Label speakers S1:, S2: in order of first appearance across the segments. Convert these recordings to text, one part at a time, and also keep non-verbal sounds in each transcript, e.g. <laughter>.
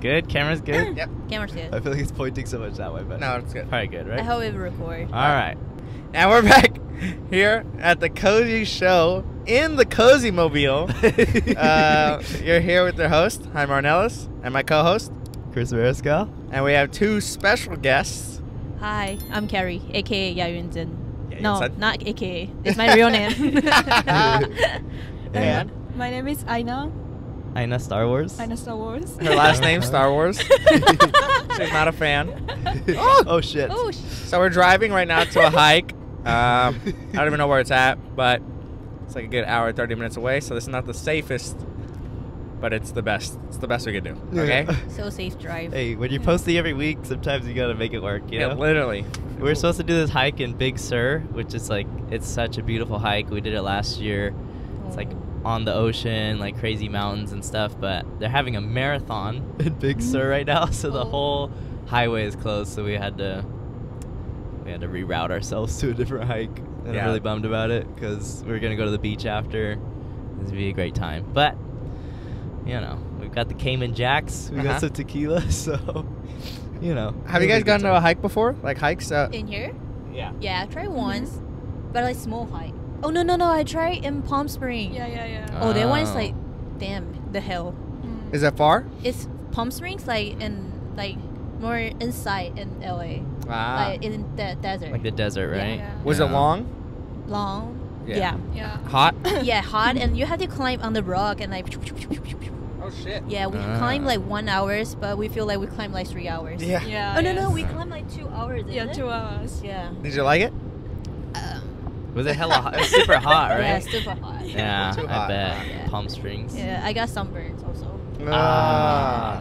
S1: Good. Camera's good. <clears throat>
S2: Yep.
S3: Camera's good.
S1: I feel like it's pointing so much that way, but
S2: No, it's good.
S1: probably good, right?
S3: I hope it record.
S1: All right.
S2: And we're back here at the Cozy Show in the Cozy Mobile. <laughs> uh, you're here with your host, Hi Marnellis, and my co-host,
S1: Chris Mariscal.
S2: and we have two special guests.
S3: Hi, I'm Carrie, aka Yayunzen.
S2: Yeah,
S3: no,
S2: Yunzhen.
S3: not aka. It's my real name. <laughs> <laughs>
S2: And
S4: My name is Aina.
S1: Aina Star Wars.
S4: Aina Star Wars.
S2: her last name, Star <laughs> Wars. <laughs> She's not a fan. <laughs>
S1: oh shit.
S3: oh, sh-
S2: So we're driving right now to a hike. Um, I don't even know where it's at, but it's like a good hour, 30 minutes away. So this is not the safest, but it's the best. It's the best we could do. Okay?
S3: so safe drive.
S1: Hey, when you're posting every week, sometimes you gotta make it work. You
S2: yeah,
S1: know.
S2: literally.
S1: We were supposed to do this hike in Big Sur, which is like it's such a beautiful hike. We did it last year. It's like on the ocean, like crazy mountains and stuff. But they're having a marathon <laughs> in Big Sur right now, so the
S3: Oh.
S1: whole highway is closed. So we had to we had to reroute ourselves to a different hike. And
S2: Yeah.
S1: I'm really bummed about it because we are gonna go to the beach after. This would be a great time, but you know we've got the Cayman Jacks. We
S2: Uh-huh.
S1: got some tequila, <laughs> so you know.
S2: Have you guys gone to a hike before? Like hikes? Uh,
S3: In here?
S2: yeah.
S3: Yeah, I tried once, but like small hike. Oh no no no! I tried in Palm Springs.
S4: Yeah, yeah, yeah.
S3: Oh, that one is
S1: Oh.
S3: like, damn, the hell.
S4: Mm.
S2: Is that far?
S3: It's Palm Springs like in like more inside in LA,
S2: Ah.
S3: like in the desert.
S1: Like the desert, right?
S4: Yeah.
S2: Was
S1: Yeah.
S2: it long?
S3: Long.
S2: Yeah.
S3: Yeah.
S4: Yeah.
S2: Hot? <laughs>
S3: Yeah, hot, and you have to climb on the rock and like.
S2: Oh shit.
S3: Yeah, we
S1: Ah.
S3: climb like one hours, but we feel like we climb like three hours.
S2: Yeah.
S4: Yeah.
S3: Oh no no,
S4: yes.
S3: we climb like two hours.
S4: Yeah,
S3: isn't
S4: two hours.
S3: Yeah.
S2: Did you like it?
S1: Was it hella hot? It was super hot, <laughs> right?
S3: Yeah, super hot.
S1: Yeah,
S2: Too
S1: I
S2: hot.
S1: bet.
S3: Yeah.
S1: Palm Springs.
S3: Yeah, I got sunburns also.
S1: Ah.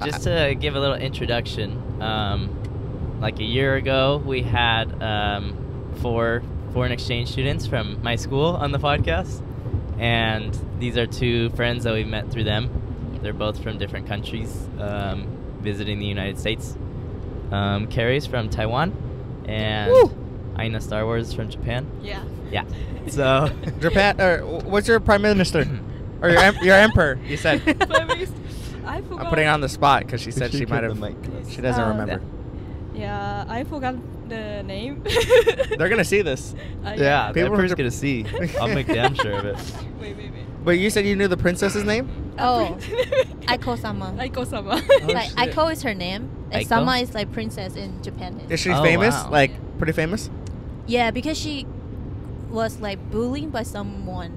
S4: Yeah.
S1: Just to give a little introduction, um, like a year ago, we had um, four foreign exchange students from my school on the podcast, and these are two friends that we met through them. They're both from different countries, um, visiting the United States. Um, Carrie's from Taiwan, and
S2: Woo!
S1: Aina Star Wars from Japan.
S4: Yeah.
S1: Yeah. <laughs> So. <laughs>
S2: Japan, or what's your prime minister? or your, em- your emperor, you said. <laughs>
S4: Prime Minister- I forgot.
S2: I'm putting her on the spot because she said
S1: She
S2: she might
S1: the
S2: have.
S1: mic.
S2: She doesn't
S4: Uh,
S2: remember.
S4: Yeah, I forgot the name.
S2: They're gonna see this.
S4: Uh,
S1: Yeah,
S2: People
S1: everyone's
S2: from
S1: gonna see. I'll make damn sure of it.
S4: Wait, wait, wait.
S2: But you said you knew the princess's name?
S3: Oh, Aiko sama.
S4: Aiko sama.
S2: Oh,
S3: like
S2: shit.
S3: Aiko is her name, and
S1: Aiko?
S3: Sama is like princess in Japan.
S2: Is she
S1: Oh,
S2: famous?
S1: wow.
S2: Like pretty famous?
S3: Yeah, because she was like bullied by someone.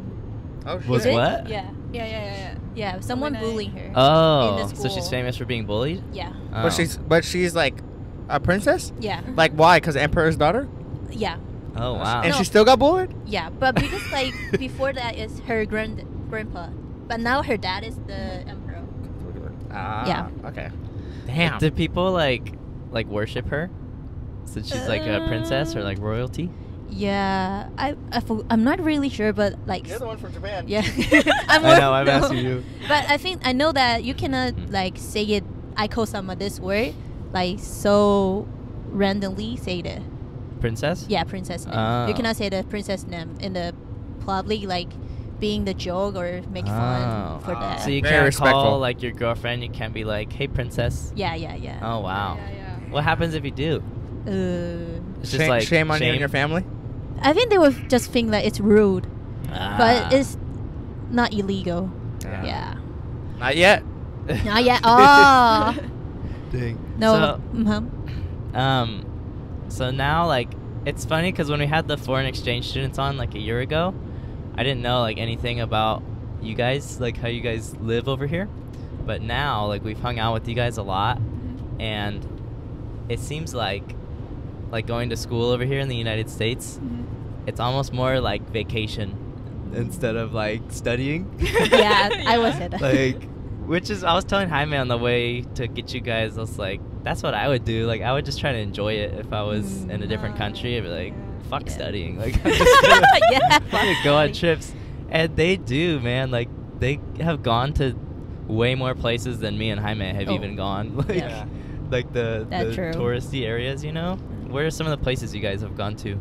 S2: Oh
S1: Was
S3: it?
S1: what?
S3: Yeah,
S4: yeah, yeah, yeah, yeah.
S3: yeah, someone
S4: When I-
S3: bullying her.
S1: Oh,
S3: in the
S1: so she's famous for being bullied?
S3: yeah,
S1: Oh.
S2: But she's but she's like a princess?
S3: yeah,
S2: Like why? Because emperor's daughter?
S3: yeah,
S1: Oh wow.
S2: And
S3: No.
S2: she still got bullied?
S3: yeah. But <laughs> because like before that is her grand grandpa, but now her dad is the emperor.
S2: Ah.
S3: Yeah.
S2: Okay.
S1: Do people like like worship her? Since she's like a princess or
S3: Uh,
S1: like royalty?
S3: Yeah, I, I for- I'm not really sure, but like
S2: You're the one from Japan.
S3: yeah, <laughs> <laughs> I'm
S1: I know, I'm <laughs>
S3: no.
S1: asking you.
S3: But I think I know that you cannot
S1: Mm.
S3: like say it i Aiko sama this word like so randomly say the
S1: Princess?
S3: yeah princess name.
S1: Oh.
S3: You cannot say the princess name in the probably like being the joke or make fun
S1: Oh.
S3: for
S2: Ah.
S3: that.
S1: So you
S2: Very
S1: can't
S2: respectful.
S1: call like your girlfriend. You can't be like, "Hey, princess."
S3: yeah, yeah, yeah.
S1: Oh wow.
S4: Yeah, yeah.
S1: What happens if you do?
S3: Uh,
S1: It's
S2: Shame,
S1: just like
S2: shame on you and your family?
S3: I think they would just think that it's rude,
S1: Ah.
S3: but it's not illegal.
S2: Yeah.
S3: Yeah.
S2: Not yet.
S3: Not yet. Oh <laughs>
S1: Dang.
S3: no.
S1: So,
S3: mhm.
S1: Um, so now like it's funny because when we had the foreign exchange students on like a year ago, I didn't know like anything about you guys, like how you guys live over here. But now like we've hung out with you guys a lot, and it seems like like going to school over here in the United States,
S4: Mhm.
S1: it's almost more like vacation instead of like studying. <laughs>
S3: yeah, I was at that.
S1: like <laughs> which is I was telling Jaime on the way to get you guys, I was like, that's what I would do. Like I would just try to enjoy it if I was
S3: Mm.
S1: in a different
S4: Ah,
S1: country. I'd be like,
S4: yeah.
S1: fuck
S3: Yeah.
S1: studying. Like <laughs> I'm just gonna
S3: Yeah,
S1: fucking
S3: fuck
S1: go on trips. And they do, man. Like they have gone to way more places than me and Jaime have
S3: Oh.
S1: even gone. Like
S2: Yeah.
S1: like the,
S3: That's
S1: the
S3: true.
S1: touristy areas, you know? Where are some of the places you guys have gone to?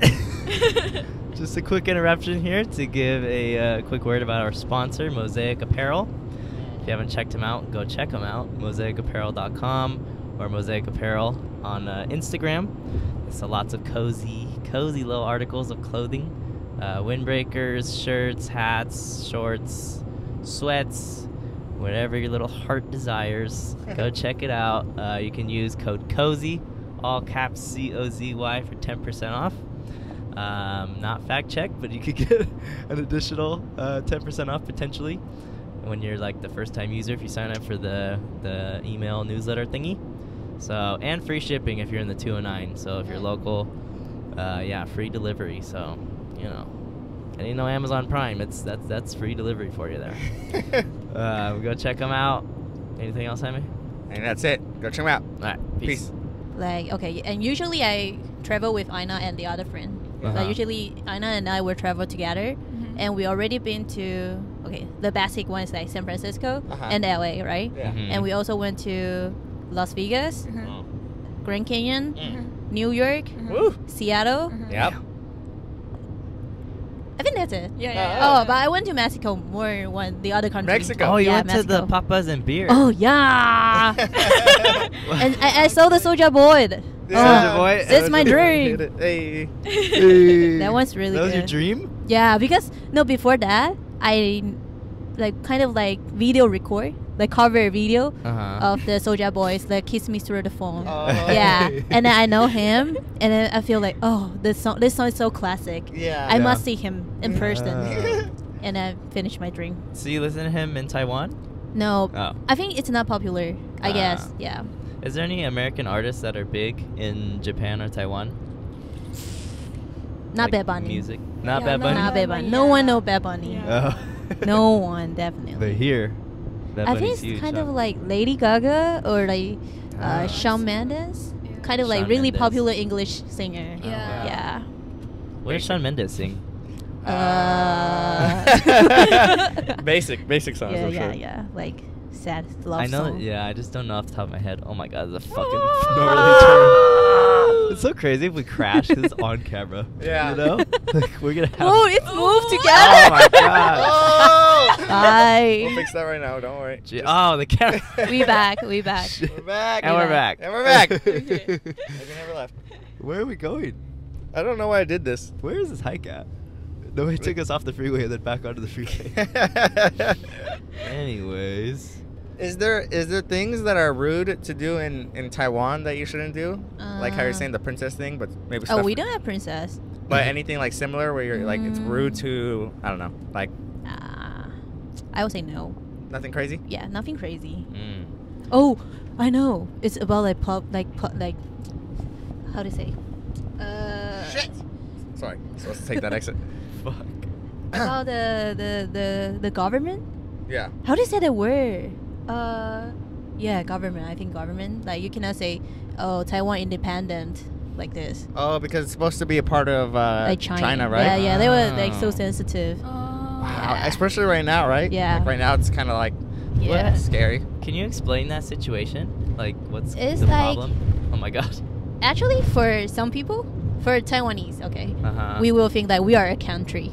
S1: <laughs> Just a quick interruption here to give a uh, quick word about our sponsor, Mozaik Apparel. If you haven't checked them out, go check them out. MozaikApparel.com or Mozaik Apparel on uh, Instagram. So lots of cozy, cozy little articles of clothing, uh, windbreakers, shirts, hats, shorts, sweats, whatever your little heart desires. go <laughs> check it out. Uh, you can use code COZY, all caps C O Z Y for 10% off. Um, not fact checked, but you could <laughs> get an additional uh, 10% off potentially when you're like the first time user if you sign up for the the email newsletter thingy. So and free shipping if you're in the 209. So if you're local, uh, yeah, free delivery. So you know, and you know Amazon Prime, it's that's that's free delivery for you there. <laughs> uh, go check them out. Anything else, Jaime?
S2: and that's it. Go check them out.
S1: All right, peace.
S2: Peace.
S3: Like okay, and usually I travel with Aina and the other friend.
S1: Uh-huh.
S3: Like usually Aina and I will travel together,
S4: Mhm.
S3: and we already been to okay. The basic ones like San Francisco
S2: Uh-huh.
S3: and LA, right?
S2: Yeah.
S1: Mhm.
S3: And we also went to Las Vegas,
S4: Mhm.
S1: Oh.
S3: Grand Canyon,
S2: Mm.
S3: New York,
S4: Mhm.
S2: Woo.
S3: Seattle.
S4: Mhm.
S2: Yep.
S3: I think that's it.
S4: Yeah, yeah,
S3: Oh, but I went to Mexico more one the other country.
S2: Mexico.
S1: Oh, you
S3: Yeah,
S1: went to the Papas and beer.
S3: Oh yeah. <laughs> <laughs> and I, I saw the Soulja Boy. th-
S1: Soulja
S3: Oh,
S1: Boy.
S3: That's my dream.
S2: Hey. <laughs>
S3: That one's really
S1: That was
S3: good.
S1: your dream?
S3: Yeah, because no, before that, I like kind of like video record, like cover video
S1: Uh-huh.
S3: of the Soulja Boys, like "Kiss Me Through the Phone."
S2: Oh.
S3: Yeah, <laughs> and then I know him, and then I feel like, oh, this song, this song is so classic.
S2: Yeah.
S3: I
S1: Yeah.
S3: must see him in person,
S1: Uh. <laughs>
S3: and I finish my dream.
S1: So you listen to him in Taiwan?
S3: No,
S1: Oh.
S3: I think it's not popular. I
S1: Ah.
S3: guess, yeah.
S1: Is there any American artists that are big in Japan or Taiwan?
S3: Not
S1: Like
S3: Bad Bunny.
S1: Music? Not
S4: Yeah,
S1: Bad
S4: no,
S1: Bunny?
S3: Not
S4: Bad
S3: Bad Bunny.
S4: Bunny,
S3: No one know Bad Bunny.
S4: Yeah.
S1: Oh.
S3: No one, definitely.
S1: but here, Bad
S3: I think it's
S1: huge,
S3: kind
S1: huh?
S3: of like Lady Gaga or like
S1: Ah.
S3: uh, Shawn Mendes.
S4: Yeah.
S3: Kind of like
S1: Shawn
S3: really
S1: Mendes.
S3: popular English singer.
S1: Oh,
S4: Yeah.
S3: Yeah.
S1: What does Shawn Mendes sing?
S3: Uh, <laughs> <laughs>
S2: basic, basic songs.
S3: yeah,
S2: I'm
S3: yeah,
S2: sure.
S3: yeah. Like sad love
S1: I know,
S3: song.
S1: yeah, I just don't know off the top of my head. Oh my god, it's a fucking <laughs> gnarly turn. It's so crazy if we crash it's <laughs> on camera.
S2: Yeah.
S1: You know? <laughs> like, we're gonna have.
S3: Oh, it's moved together.
S1: Oh my god.
S2: Oh! <laughs>
S3: Bye.
S2: We'll fix that right now. Don't worry.
S1: Gee, oh, the camera.
S3: We back, we back.
S2: We're back.
S1: And we're back.
S2: And we're back.
S4: Okay.
S2: Like we never left.
S1: Where are we going?
S2: I don't know why I did this.
S1: Where is this hike at? No, he took us off the freeway and then back onto the freeway. Anyways.
S2: Is there is there things that are rude to do in in Taiwan that you shouldn't do? like how you're
S3: Uh,
S2: saying the princess thing, but maybe
S3: Oh, we don't have princess.
S2: But anything like similar where you're like it's rude
S3: Mm.
S2: to I don't know, like
S3: Uh, I would say no.
S2: nothing crazy.
S3: Yeah, nothing crazy.
S1: Mm.
S3: Oh, I know. It's about like pop, like pub, like how to say? Uh,
S2: Shit. Sorry, supposed to take that exit. <laughs> <laughs>
S1: Fuck.
S3: About the, the the the government.
S2: Yeah.
S3: How do you say that word? Uh, yeah, government. I think government. Like you cannot say, oh, Taiwan independent like this.
S2: Oh, because it's supposed to be a part of uh,
S3: like China.
S2: right?
S3: Yeah, yeah. They were like so
S1: Oh.
S3: sensitive.
S4: Oh.
S2: Wow,
S3: Yeah.
S2: especially right now, right?
S3: Yeah.
S2: Like right now, it's kind of like
S3: Yeah.
S2: scary.
S1: Can you explain that situation? Like, what's
S3: It's
S1: the
S3: like-
S1: problem? Oh my god.
S3: Actually, for some people, for Taiwanese, okay,
S1: Uh-huh.
S3: we will think that we are a country.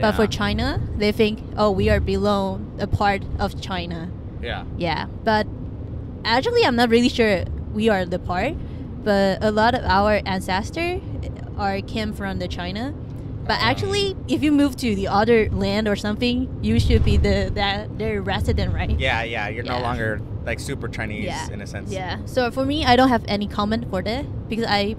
S3: But for China, they think, oh, we are below a part of China.
S2: Yeah.
S3: Yeah, but actually, I'm not really sure we are the part. But a lot of our ancestors are came from the China. But actually, if you move to the other land or something, you should be the that their resident, right?
S2: Yeah, yeah. You're no longer like super Chinese
S3: Yeah.
S2: in a sense.
S3: Yeah. So for me, I don't have any comment for that because I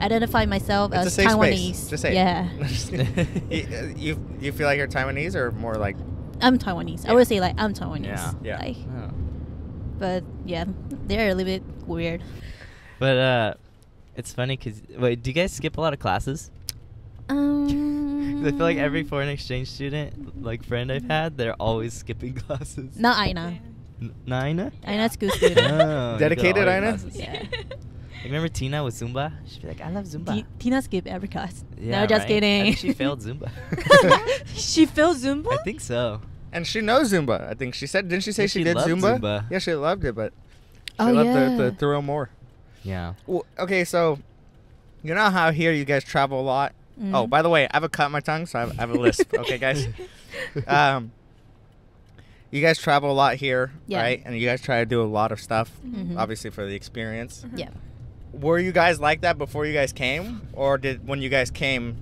S3: identify myself
S2: It's a
S3: as Taiwanese.
S2: space. Just say
S3: yeah, <laughs>
S2: you, uh, you you feel like you're Taiwanese or more like
S3: I'm Taiwanese. I would say like I'm Taiwanese.
S1: Yeah.
S2: Yeah.
S3: Like,
S1: Oh.
S3: but yeah, they're a little bit weird.
S1: But uh, it's funny because wait, do you guys skip a lot of classes?
S3: Um,
S1: 'Cause <laughs> I feel like every foreign exchange student, like friend I've had, they're always skipping <laughs> classes.
S3: Not Aina.
S1: N- Nina?
S3: Aina's school <laughs> student.
S1: Oh,
S2: Dedicated
S1: all your
S2: Aina?
S1: classes.
S3: Yeah.
S1: Remember Tina with Zumba? She'd be like, I love Zumba.
S3: Ti- Tina skipped every class.
S1: yeah,
S3: no, just
S1: right?
S3: kidding.
S1: I think she failed Zumba. <laughs>
S3: she failed Zumba.
S1: I think so.
S2: and she knows Zumba. I think she said didn't she say
S1: Yeah,
S2: she,
S1: she
S2: did
S1: loved
S2: Zumba?
S1: Zumba.
S2: Yeah, she loved it, but she
S3: Oh,
S2: loved
S3: yeah.
S2: the, the throw more.
S1: Yeah.
S2: Well, okay, so you know how here you guys travel a lot. Oh,
S3: Mhm.
S2: by the way, I have a cut in my tongue, so I have, I have a lisp. <laughs> okay, guys. Um, you guys travel a lot here,
S3: Yeah.
S2: right? And you guys try to do a lot of stuff,
S3: Mhm.
S2: obviously for the experience.
S3: Yeah.
S2: Were you guys like that before you guys came, or did when you guys came,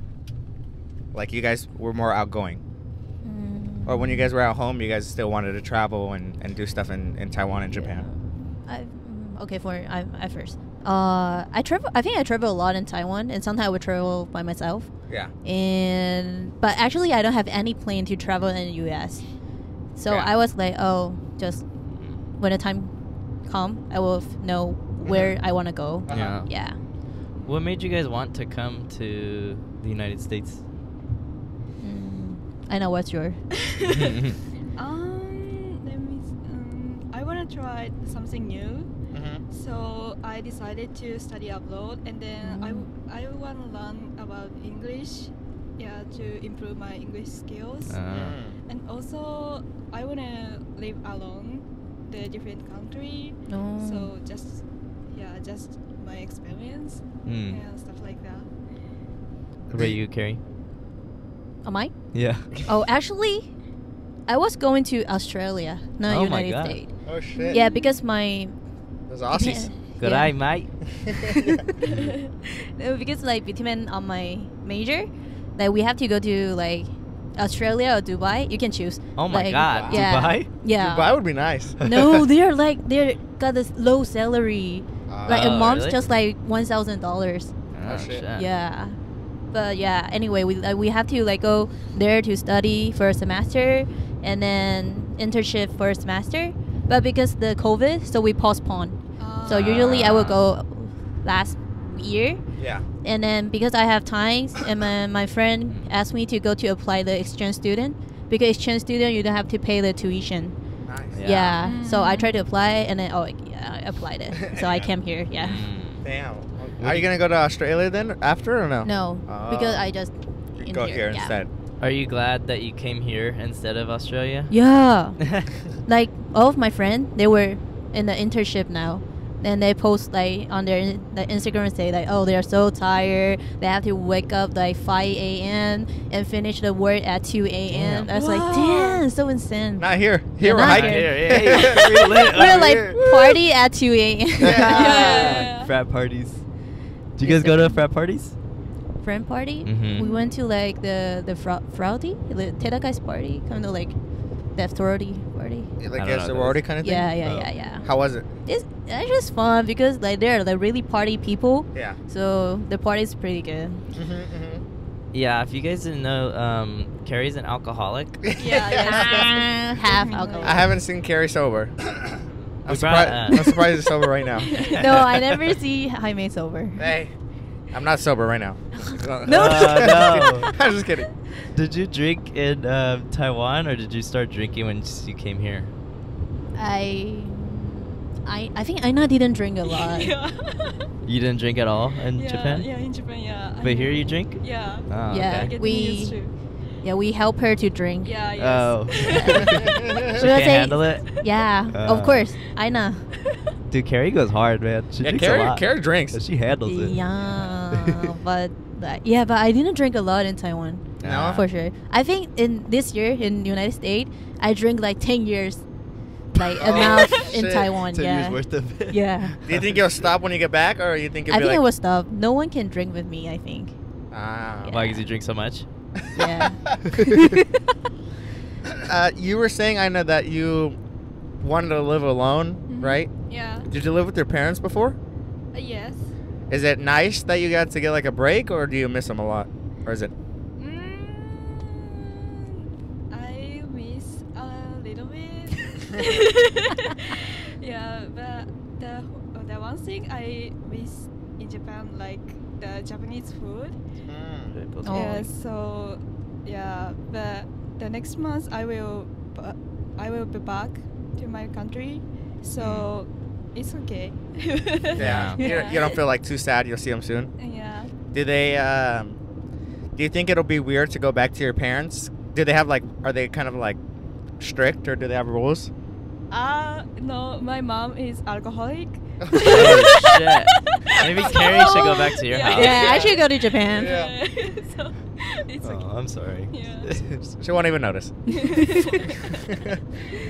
S2: like you guys were more outgoing,
S3: Mm.
S2: or when you guys were at home, you guys still wanted to travel and, and do stuff in, in Taiwan and Japan?
S3: I, mm, okay, for I, I first. Uh, I travel. I think I travel a lot in Taiwan, and sometimes I would travel by myself.
S2: Yeah.
S3: And but actually, I don't have any plan to travel in the U.S. So
S2: Yeah.
S3: I was like, oh, just when the time come, I will know where I want to go.
S2: Uh-huh.
S1: Yeah.
S3: Yeah.
S1: What made you guys want to come to the United States?
S3: Mm, I know what's your. <laughs>
S4: um, let me. s- Um, I wanna try something new.
S2: Mm-hmm.
S4: So I decided to study abroad, and then I, w- I want to learn about English, yeah, to improve my English skills.
S1: Uh,
S4: and also, I want to live alone, the different country.
S3: No.
S4: So just, yeah, just my experience
S1: mm.
S4: and stuff like that.
S1: What about you, Carrie?
S3: Am I?
S1: Yeah.
S3: Oh, actually, I was going to Australia, not
S1: Oh my
S3: United
S1: God.
S3: States.
S2: Oh shit.
S3: Yeah, because my
S2: those Aussies.
S1: Good
S3: Yeah.
S1: eye, mate. <laughs>
S3: No, because like between on my major, like we have to go to like Australia or Dubai. You can choose.
S1: Oh my
S3: Like,
S1: God,
S3: yeah.
S1: Dubai?
S3: Yeah.
S2: Dubai would be nice.
S3: no, <laughs> they're like they're got this low salary. Like
S1: Oh,
S3: a month,
S1: really?
S3: just like one thousand dollars.
S1: Oh, ah,
S2: shit.
S3: Yeah. But yeah, anyway, we like, we have to like go there to study for a semester and then internship for a semester. But because the COVID, so we postponed. So ah. usually I will go last year,
S2: Yeah.
S3: and then because I have time, and my, my friend mm. asked me to go to apply the exchange student. Because exchange student, you don't have to pay the tuition.
S2: Nice.
S1: Yeah.
S3: Yeah. Mm. So I
S4: Mm.
S3: tried to apply, and then oh yeah, I applied it. <laughs> So I came here. Yeah.
S1: Mm.
S2: Damn. Are you gonna go to Australia then after or no?
S3: No, because
S2: Oh.
S3: I just
S2: You
S3: in
S2: go here,
S3: yeah.
S2: instead.
S1: Are you glad that you came here instead of Australia?
S3: Yeah. <laughs> like all of my friends, they were in the internship now. And they post like on their like, Instagram and say like, oh, they're so tired. They have to wake up like 5 a.m. and finish the work at 2 a.m. I was like,
S4: Wow.
S3: damn, so insane.
S2: Not here. Here we're hiking.
S3: here.
S1: Yeah, yeah, yeah. <laughs> We're lit
S3: We're
S1: over
S3: like
S1: here.
S3: party at 2 a.m.
S4: Yeah. <laughs> <laughs>
S1: Frat parties. Do you guys go to frat parties?
S3: Friend party.
S1: Mhm.
S3: We went to like the the fra- fraudy, the Theta Chi's party, kind of like that sorority party.
S2: Like
S1: I don't
S2: a sorority kind of thing.
S3: Yeah, yeah,
S1: Oh.
S3: yeah, yeah.
S2: How was it?
S3: It's it's just fun because like they're like really party people.
S2: Yeah.
S3: So the party's pretty good.
S2: Mm-hmm, mm-hmm.
S1: Yeah, if you guys didn't know, um, Carrie's an alcoholic. <laughs>
S4: Yeah, yes,
S3: Ah, <laughs> half
S4: Definitely.
S3: alcohol.
S2: I haven't seen Carrie sober. <coughs> I'm
S1: We
S2: surprised.
S1: brought, uh,
S2: I'm surprised he's sober right now. <laughs>
S3: no, I never see Jaime sober.
S2: Hey, I'm not sober right now.
S3: No,
S1: Uh, no.
S2: I'm just kidding.
S1: Did you drink in um, Taiwan or did you start drinking when you came here?
S3: I, I, I think Aina didn't drink a lot. <laughs>
S4: yeah.
S1: You didn't drink at all in
S4: yeah,
S1: Japan?
S4: Yeah, in Japan, yeah. I
S1: But here
S4: mean-
S1: you drink?
S4: Yeah.
S1: Oh,
S3: Yeah.
S1: okay.
S3: We- Yeah, we help her to drink.
S4: Yeah, yes.
S1: Oh. <laughs> <laughs>
S3: She
S1: she
S3: was
S1: can't
S3: say-
S1: handle it?
S3: Yeah,
S1: Uh.
S3: of course, Aina.
S1: Dude, Carrie goes hard, man. She
S2: Yeah,
S1: drinks
S2: Carrie,
S1: a lot.
S2: Carrie drinks.
S1: But she handles it.
S3: Yeah, but that, yeah, but I didn't drink a lot in Taiwan.
S2: No?
S3: for sure. I think in this year in the United States, I drink like ten years, like <laughs>
S2: Oh,
S3: enough in. Taiwan.
S1: Ten
S3: yeah,
S1: years worth of it.
S3: yeah.
S2: Do you think you'll stop when you get back, or you think you'll
S3: I
S2: be
S3: think
S2: like,
S3: it will stop. No one can drink with me. I think.
S2: Ah.
S1: Why? Because you drink so much?
S3: Yeah. <laughs> <laughs>
S2: uh, you were saying, I know that you wanted to live alone,
S4: Mhm.
S2: right?
S4: Yeah.
S2: Did you live with your parents before?
S4: Uh, yes.
S2: Is it nice that you got to get like a break, or do you miss them a lot, or is it?
S4: The thing I miss in Japan, like the Japanese food.
S3: Oh.
S4: Yeah, so yeah, but the next month I will bu- I will be back to my country, so it's okay.
S2: Yeah. <laughs> You, don't- you don't feel like too sad. You'll see them soon.
S4: Yeah.
S2: Do they? Um, do you think it'll be weird to go back to your parents? Do they have like? Are they kind of like strict, or do they have rules?
S4: Uh no, my mom is alcoholic.
S1: Oh, shit. Maybe <laughs> Carrie should go back to your
S4: Yeah.
S1: house.
S3: yeah, I should go to Japan.
S2: Yeah. <laughs>
S4: so it's
S1: Oh,
S4: okay.
S1: I'm sorry.
S4: Yeah. <laughs>
S2: she won't even notice.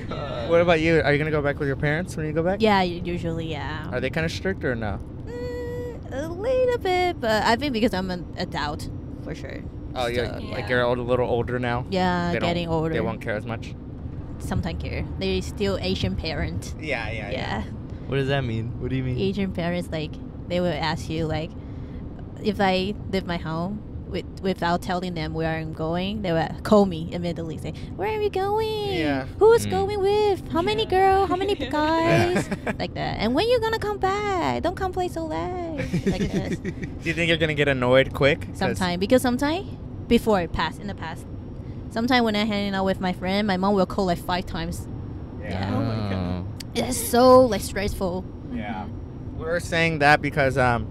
S1: Uh,
S2: what about you? Are you gonna go back with your parents when you go back?
S3: Yeah, usually, yeah.
S2: Are they kind of strict or no?
S3: Mm, a little bit, but I think because I'm an adult, for sure.
S2: Oh, yeah.
S3: So,
S2: Like
S3: yeah.
S2: you're a little older now.
S3: Yeah,
S2: They
S3: getting older.
S2: They won't care as much.
S3: Sometimes care. They're still Asian parent.
S2: Yeah, yeah,
S3: Yeah.
S1: What does that mean? What do you mean?
S3: Asian parents like they will ask you like, if I leave my home with, without telling them where I'm going, they will call me immediately. Say, "Where are you going?
S2: Yeah.
S3: Who's
S1: Mm.
S3: going with? How many
S4: Yeah.
S3: girl? How many
S4: Yeah. <laughs>
S3: guys? <laughs> like that. And when you gonna come back? Don't come play so late. like this. <laughs>
S2: Do you think you're gonna get annoyed quick?
S3: Sometime because sometime before past in the past, sometime when I'm hanging out with my friend, my mom will call like five times.
S2: Yeah.
S4: Oh my God.
S3: It's so like stressful.
S2: Yeah. we're saying that because um,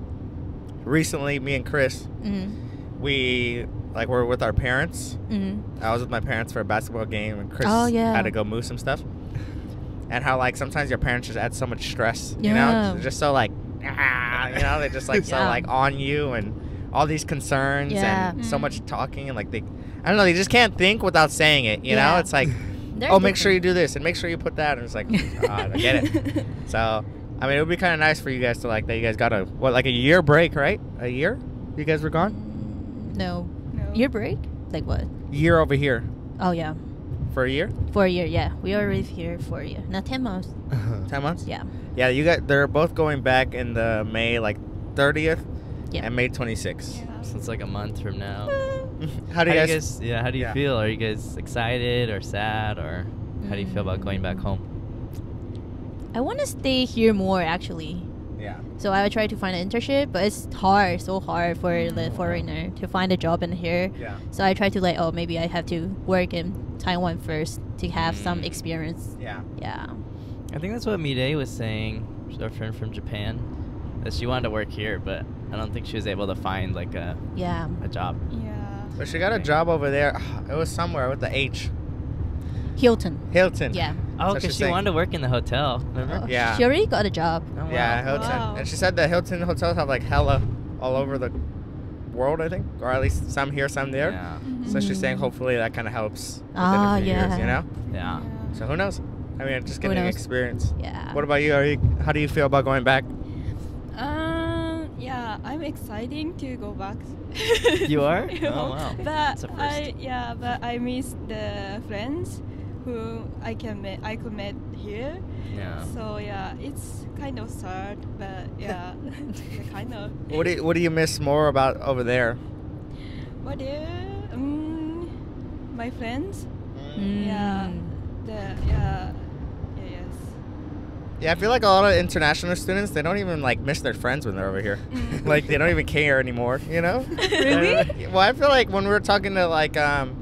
S2: recently me and Chris,
S3: Mm,
S2: we like were with our parents.
S3: mm.
S2: I was with my parents for a basketball game, and Chris
S3: Oh, yeah.
S2: had to go move some stuff. And how like sometimes your parents just add so much stress, you know, They're just so like, ah, you know, they're just like so like on you and all these concerns
S3: Yeah.
S2: and so
S4: Mm.
S2: much talking and like they, I don't know, they just can't think without saying it, you know. It's like, <laughs>
S3: They're
S2: oh, make sure you do this and make sure you put that, and it's like, ah, I get it. <laughs> So, I mean, it would be kind of nice for you guys to like that. You guys got a what, like a year break, right? A year? You guys were gone.
S3: No.
S4: No.
S3: Year break? Like what?
S2: Year over here
S3: Oh yeah,
S2: for a year,
S3: for a year. Yeah, we are already here for a year. Not ten months. <laughs>
S2: ten months.
S3: Yeah.
S2: Yeah, you got. They're both going back in the May like thirtieth
S3: Yeah.
S2: and May twenty sixth.
S4: Yeah.
S1: So it's like a month from now. <laughs>
S2: How do you guys?
S1: Yeah, how do you
S2: Yeah.
S1: feel? Are you guys excited or sad or how do you feel about going back home?
S3: I want to stay here more actually.
S2: Yeah.
S3: So I would try to find an internship, but it's hard, so hard for the foreigner to find a job in here.
S2: Yeah.
S3: So I try to like, oh, maybe I have to work in Taiwan first to have some
S1: Mm.
S3: experience.
S2: Yeah.
S3: Yeah.
S1: I think that's what Mide was saying, our friend from Japan, that she wanted to work here, but I don't think she was able to find like a,
S3: Yeah.
S1: a job.
S4: Yeah.
S2: But she got a job over there. <sighs> It was somewhere with the H.
S3: Hilton.
S2: Hilton.
S3: Yeah.
S1: Oh,
S2: So
S1: because
S2: she's
S1: she
S2: saying-
S1: wanted to work in the hotel. Remember?
S3: Oh,
S2: Yeah.
S3: She already got a job.
S1: Oh,
S2: Yeah,
S1: wow.
S2: Hilton.
S4: Wow.
S2: And she said the Hilton hotels have like hella all over the world, I think, or at least some here, some there.
S1: Yeah.
S4: Mhm.
S2: So she's saying hopefully that kind of helps within
S3: Ah,
S2: a few years,
S3: yeah.
S2: you know.
S1: Yeah.
S2: So who knows? I mean, just
S3: Who
S2: getting
S3: knows?
S2: experience.
S3: Yeah.
S2: What about you? Are you? How do you feel about going back?
S4: Yeah, I'm exciting to go back.
S1: You are? <laughs>
S4: You
S1: Oh, wow.
S4: But
S1: That's a first.
S4: I yeah, but I miss the friends who I can met I could met here.
S1: Yeah.
S4: So yeah, it's kind of sad, but yeah, <laughs> yeah, kind of.
S2: What do you, What do you miss more about over there?
S4: But yeah, um, my friends. Yeah.
S3: Mm.
S4: The yeah, yeah yes.
S2: Yeah, I feel like a lot of international students they don't even like miss their friends when they're over here.
S4: Mm. <laughs>
S2: like they don't even care anymore, you know? <laughs>
S3: Really?
S2: well, I feel like when we were talking to like um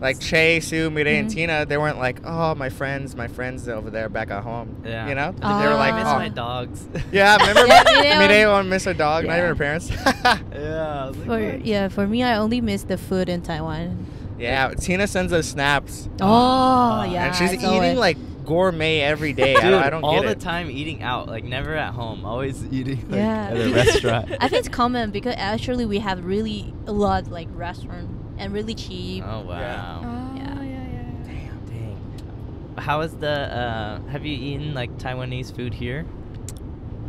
S2: like Che, Sue, Mire, and
S3: Mhm.
S2: Tina, they weren't like, "Oh, my friends, my friends over there back at home."
S1: Yeah.
S2: You know?
S3: Ah.
S2: they were like,
S1: I miss
S2: "Oh,
S1: my dogs. <laughs>
S2: yeah." Remember,
S3: Yeah, Mire
S2: Mire won't miss her dog, not even her parents.
S1: yeah. Like,
S3: For
S1: what?
S3: yeah, for me, I only miss the food in Taiwan.
S2: yeah, Tina sends us snaps,
S3: Oh yeah.
S2: and she's
S3: I
S2: eating
S3: it.
S2: like gourmet every day.
S1: Dude,
S2: I don't, I don't
S1: all the
S2: it.
S1: time eating out, like never at home, always eating like,
S3: yeah.
S1: at a <laughs> restaurant.
S3: I think it's common because actually we have really a lot like restaurant and really cheap.
S1: Oh wow.
S4: Oh,
S3: Yeah.
S4: yeah, yeah, yeah.
S1: Dang. How is the? Uh, have you eaten like Taiwanese food here,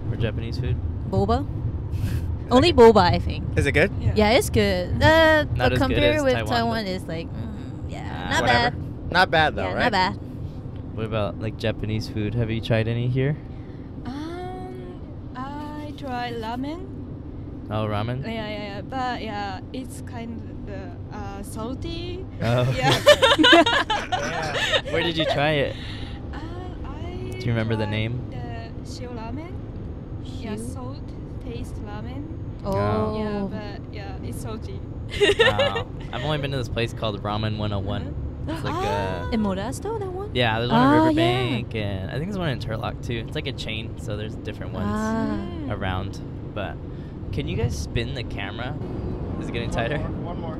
S1: or Japanese food?
S3: Boba. <laughs> Only boba, I think.
S2: Is it good?
S4: Yeah.
S3: Yeah, it's good. Uh,
S1: Not
S3: but
S1: as good
S3: compared
S1: as
S3: with
S1: Taiwan,
S3: Taiwan,
S1: but-
S3: it's like, mm, yeah,
S1: Ah,
S3: not
S2: Whatever.
S3: bad.
S2: Not bad though,
S3: yeah,
S2: right?
S3: not bad.
S1: What about like Japanese food? Have you tried any here?
S4: Um, I tried ramen.
S1: Oh, ramen.
S4: Yeah, yeah, yeah. But yeah, it's kind of uh, salty.
S1: Oh. <laughs>
S4: Yeah. <laughs>
S1: Where did you try it?
S4: Uh, I
S1: Do you remember the name?
S4: The shio ramen. Yeah, salt taste ramen.
S3: Oh.
S4: Yeah, but yeah, it's salty.
S1: Wow. I've only been to this place called Ramen <laughs> 101. It's like
S3: ah,
S1: a
S3: in Modesto, that one.
S1: yeah. There's one in
S3: Oh, yeah.
S1: Riverbank, and I think there's one in Turlock too. It's like a chain, so there's different ones
S3: Ah.
S1: Around. But can you guys spin the camera? Is it getting tighter?
S2: One more.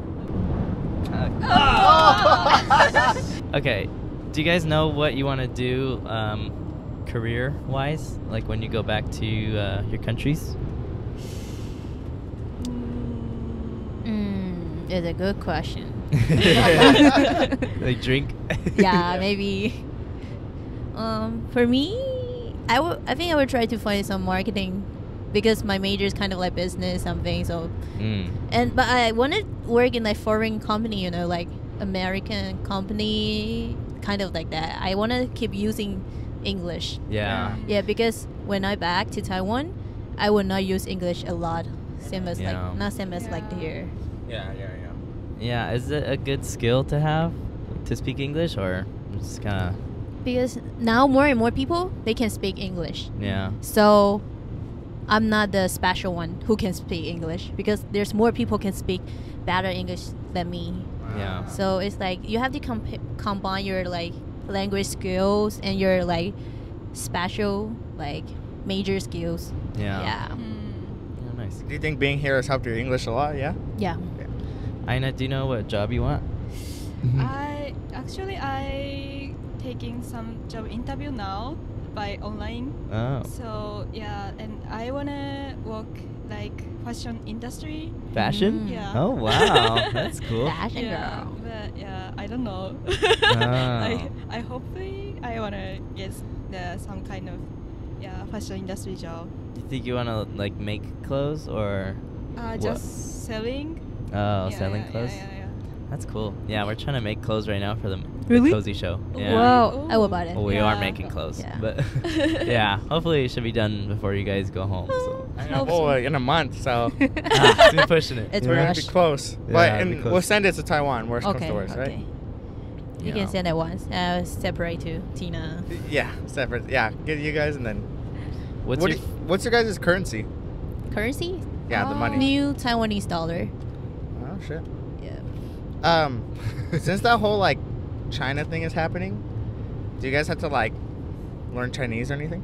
S1: Uh, <laughs> okay. Do you guys know what you want to do um, career wise? Like when you go back to uh, your countries?
S4: Mm,
S3: Mm. It's a good question. <laughs>
S1: like drink. <laughs>
S3: yeah, maybe. Um, for me, I would. I think I would try to find some marketing, because my major is kind of like business something. So,
S1: Mm.
S3: and but I want to work in like foreign company. You know, like American company, kind of like that. I want to keep using English.
S1: Yeah.
S3: Yeah, because when I back to Taiwan, I will not use English a lot. Same as
S1: Yeah.
S3: like not same as like
S4: Yeah.
S3: here.
S2: Yeah, yeah, yeah.
S1: Yeah. Is it a good skill to have to speak English or just kind of
S3: Because now more and more people they can speak English.
S1: yeah?
S3: So I'm not the special one who can speak English because there's more people can speak better English than me.
S1: Yeah.
S3: So it's like you have to comp- combine your like language skills and your like special like major skills.
S1: Yeah.
S3: Yeah.
S4: Mm.
S1: Yeah, nice.
S2: Do you think being here has helped your English a lot? Yeah.
S3: Yeah.
S1: Aina, do you know what job you want?
S4: I actually I taking some job interview now by online.
S1: Oh,
S4: So yeah, and I wanna work like fashion industry.
S1: fashion.
S3: Mm.
S4: Yeah.
S1: Oh wow, <laughs> that's cool.
S3: Fashion
S4: yeah,
S3: girl.
S4: but yeah, I don't know.
S1: Oh. <laughs>
S4: I I hopefully I wanna get the some kind of yeah fashion industry job.
S1: Do you think you want to like make clothes or
S4: Uh,
S1: What?
S4: just selling.
S1: Oh
S4: Yeah,
S1: selling
S4: yeah,
S1: clothes?
S4: Yeah, yeah, yeah.
S1: That's cool. Yeah, we're trying to make clothes right now for the, the
S3: Really?
S1: cozy show. Yeah.
S3: Whoa, I will buy it.
S1: Well, we are making clothes,
S3: Yeah.
S1: but <laughs> <laughs> yeah, hopefully it should be done before you guys go home. So.
S2: I know.
S3: Hope
S2: Well,
S3: so.
S2: uh, in a month, so <laughs>
S1: ah, we're pushing it.
S3: It's
S2: we're gonna be close.
S1: Yeah,
S2: but
S1: be
S2: and
S1: close.
S2: we'll send it to Taiwan. Worst comes
S3: Okay,
S2: to worst,
S3: okay.
S2: right?
S3: You
S1: Yeah.
S3: can send it once. Uh, separate to Tina.
S2: Yeah, separate. Yeah, get you guys and then.
S1: What's
S2: what
S1: your
S2: you- what's your guys' currency?
S3: Currency?
S2: Yeah, the money.
S3: New Taiwanese dollar.
S2: Oh shit.
S3: Yeah.
S2: Um, <laughs> since that whole like China thing is happening, do you guys have to like learn Chinese or anything?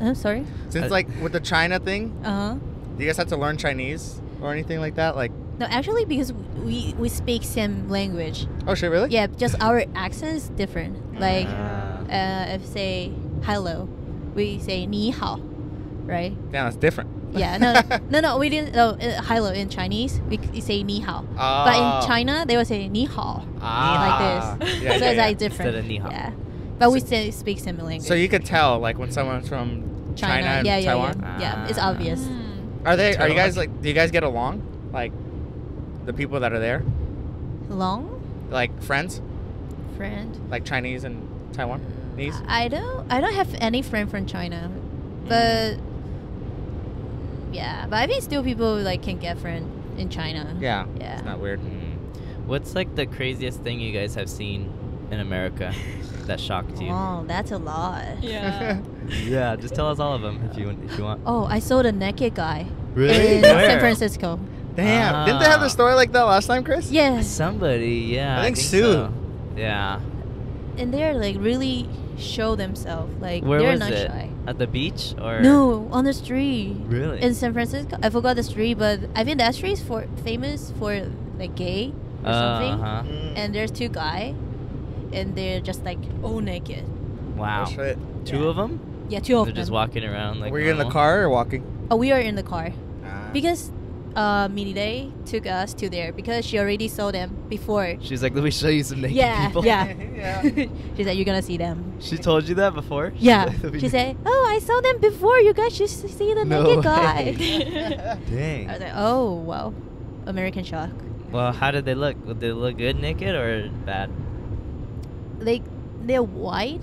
S3: I'm sorry.
S2: Since
S1: Uh,
S2: like with the China thing,
S3: Uh huh.
S2: do you guys have to learn Chinese or anything like that? Like,
S3: No, actually, because we we speak same language.
S2: oh shit, really?
S3: Yeah, just our accent is different. Like,
S1: Ah.
S3: uh, if say hello, we say ni hao, right?
S2: Yeah, that's different.
S3: Yeah, no, no, no, we didn't. No, uh, hello in Chinese, we c- say ni hao. But
S2: Oh.
S3: in China, they would say ni hao,
S2: Ah.
S3: like this.
S2: Yeah,
S3: so
S2: yeah,
S3: it's
S2: yeah.
S3: like different.
S1: Instead of ni hao.
S3: Yeah, but we
S2: So-
S3: say speak same language.
S2: So you could tell like when someone's from China,
S3: China,
S2: and
S3: yeah, yeah,
S2: Taiwan.
S3: yeah, yeah. It's
S1: Ah.
S3: obvious.
S4: Mm.
S2: Are they? Are you guys like? Do you guys get along? Like, the people that are there,
S3: Long
S2: like friends,
S3: friend.
S2: like Chinese and Taiwanese.
S3: I don't. I don't have any friend from China, but yeah. But I think still people like can get friend in China.
S2: Yeah.
S3: Yeah.
S2: It's not weird.
S1: Mm. What's like the craziest thing you guys have seen in America <laughs> that shocked you?
S3: Oh, that's a lot.
S4: Yeah. <laughs>
S1: Yeah, just tell us all of them if you if you want.
S3: Oh, I saw the naked guy
S1: Really?
S3: in
S1: Where?
S3: San Francisco.
S2: Damn. Didn't they have
S1: Ah.
S2: a story like that last time, Chris?
S3: Yes,
S1: Somebody, yeah.
S2: I think Sue.
S1: so. Yeah.
S3: and they're like really show themselves. Like
S1: Where
S3: they're
S1: was
S3: not
S1: it?
S3: shy.
S1: At the beach or?
S3: No, on the street.
S1: Really?
S3: In San Francisco, I forgot the street, but I think that street is for famous for like gay or something.
S1: Uh-huh.
S2: Mm.
S3: And there's two guy, and they're just like all naked.
S1: Wow.
S2: Oh, shit.
S1: Two
S3: Yeah.
S1: of them?
S3: Yeah, two of
S1: They're
S3: them.
S1: just walking around like.
S2: Were you in the car or walking?
S3: Oh, we are in the car
S2: Ah.
S3: because uh, Mini Day took us to there because she already saw them before.
S1: She's like, let me show you some naked
S3: yeah,
S1: people.
S3: yeah. <laughs>
S2: Yeah.
S3: she said you're gonna see them.
S1: She told you that before? She's
S3: Yeah. <laughs>
S1: like,
S3: She said, "Oh, I saw them before. You guys should see the
S1: No
S3: naked
S1: way.
S3: guy." <laughs>
S1: Dang.
S3: I was like, "Oh, wow, American shock."
S1: Well, how did they look? Did they look good naked or bad?
S3: They they're white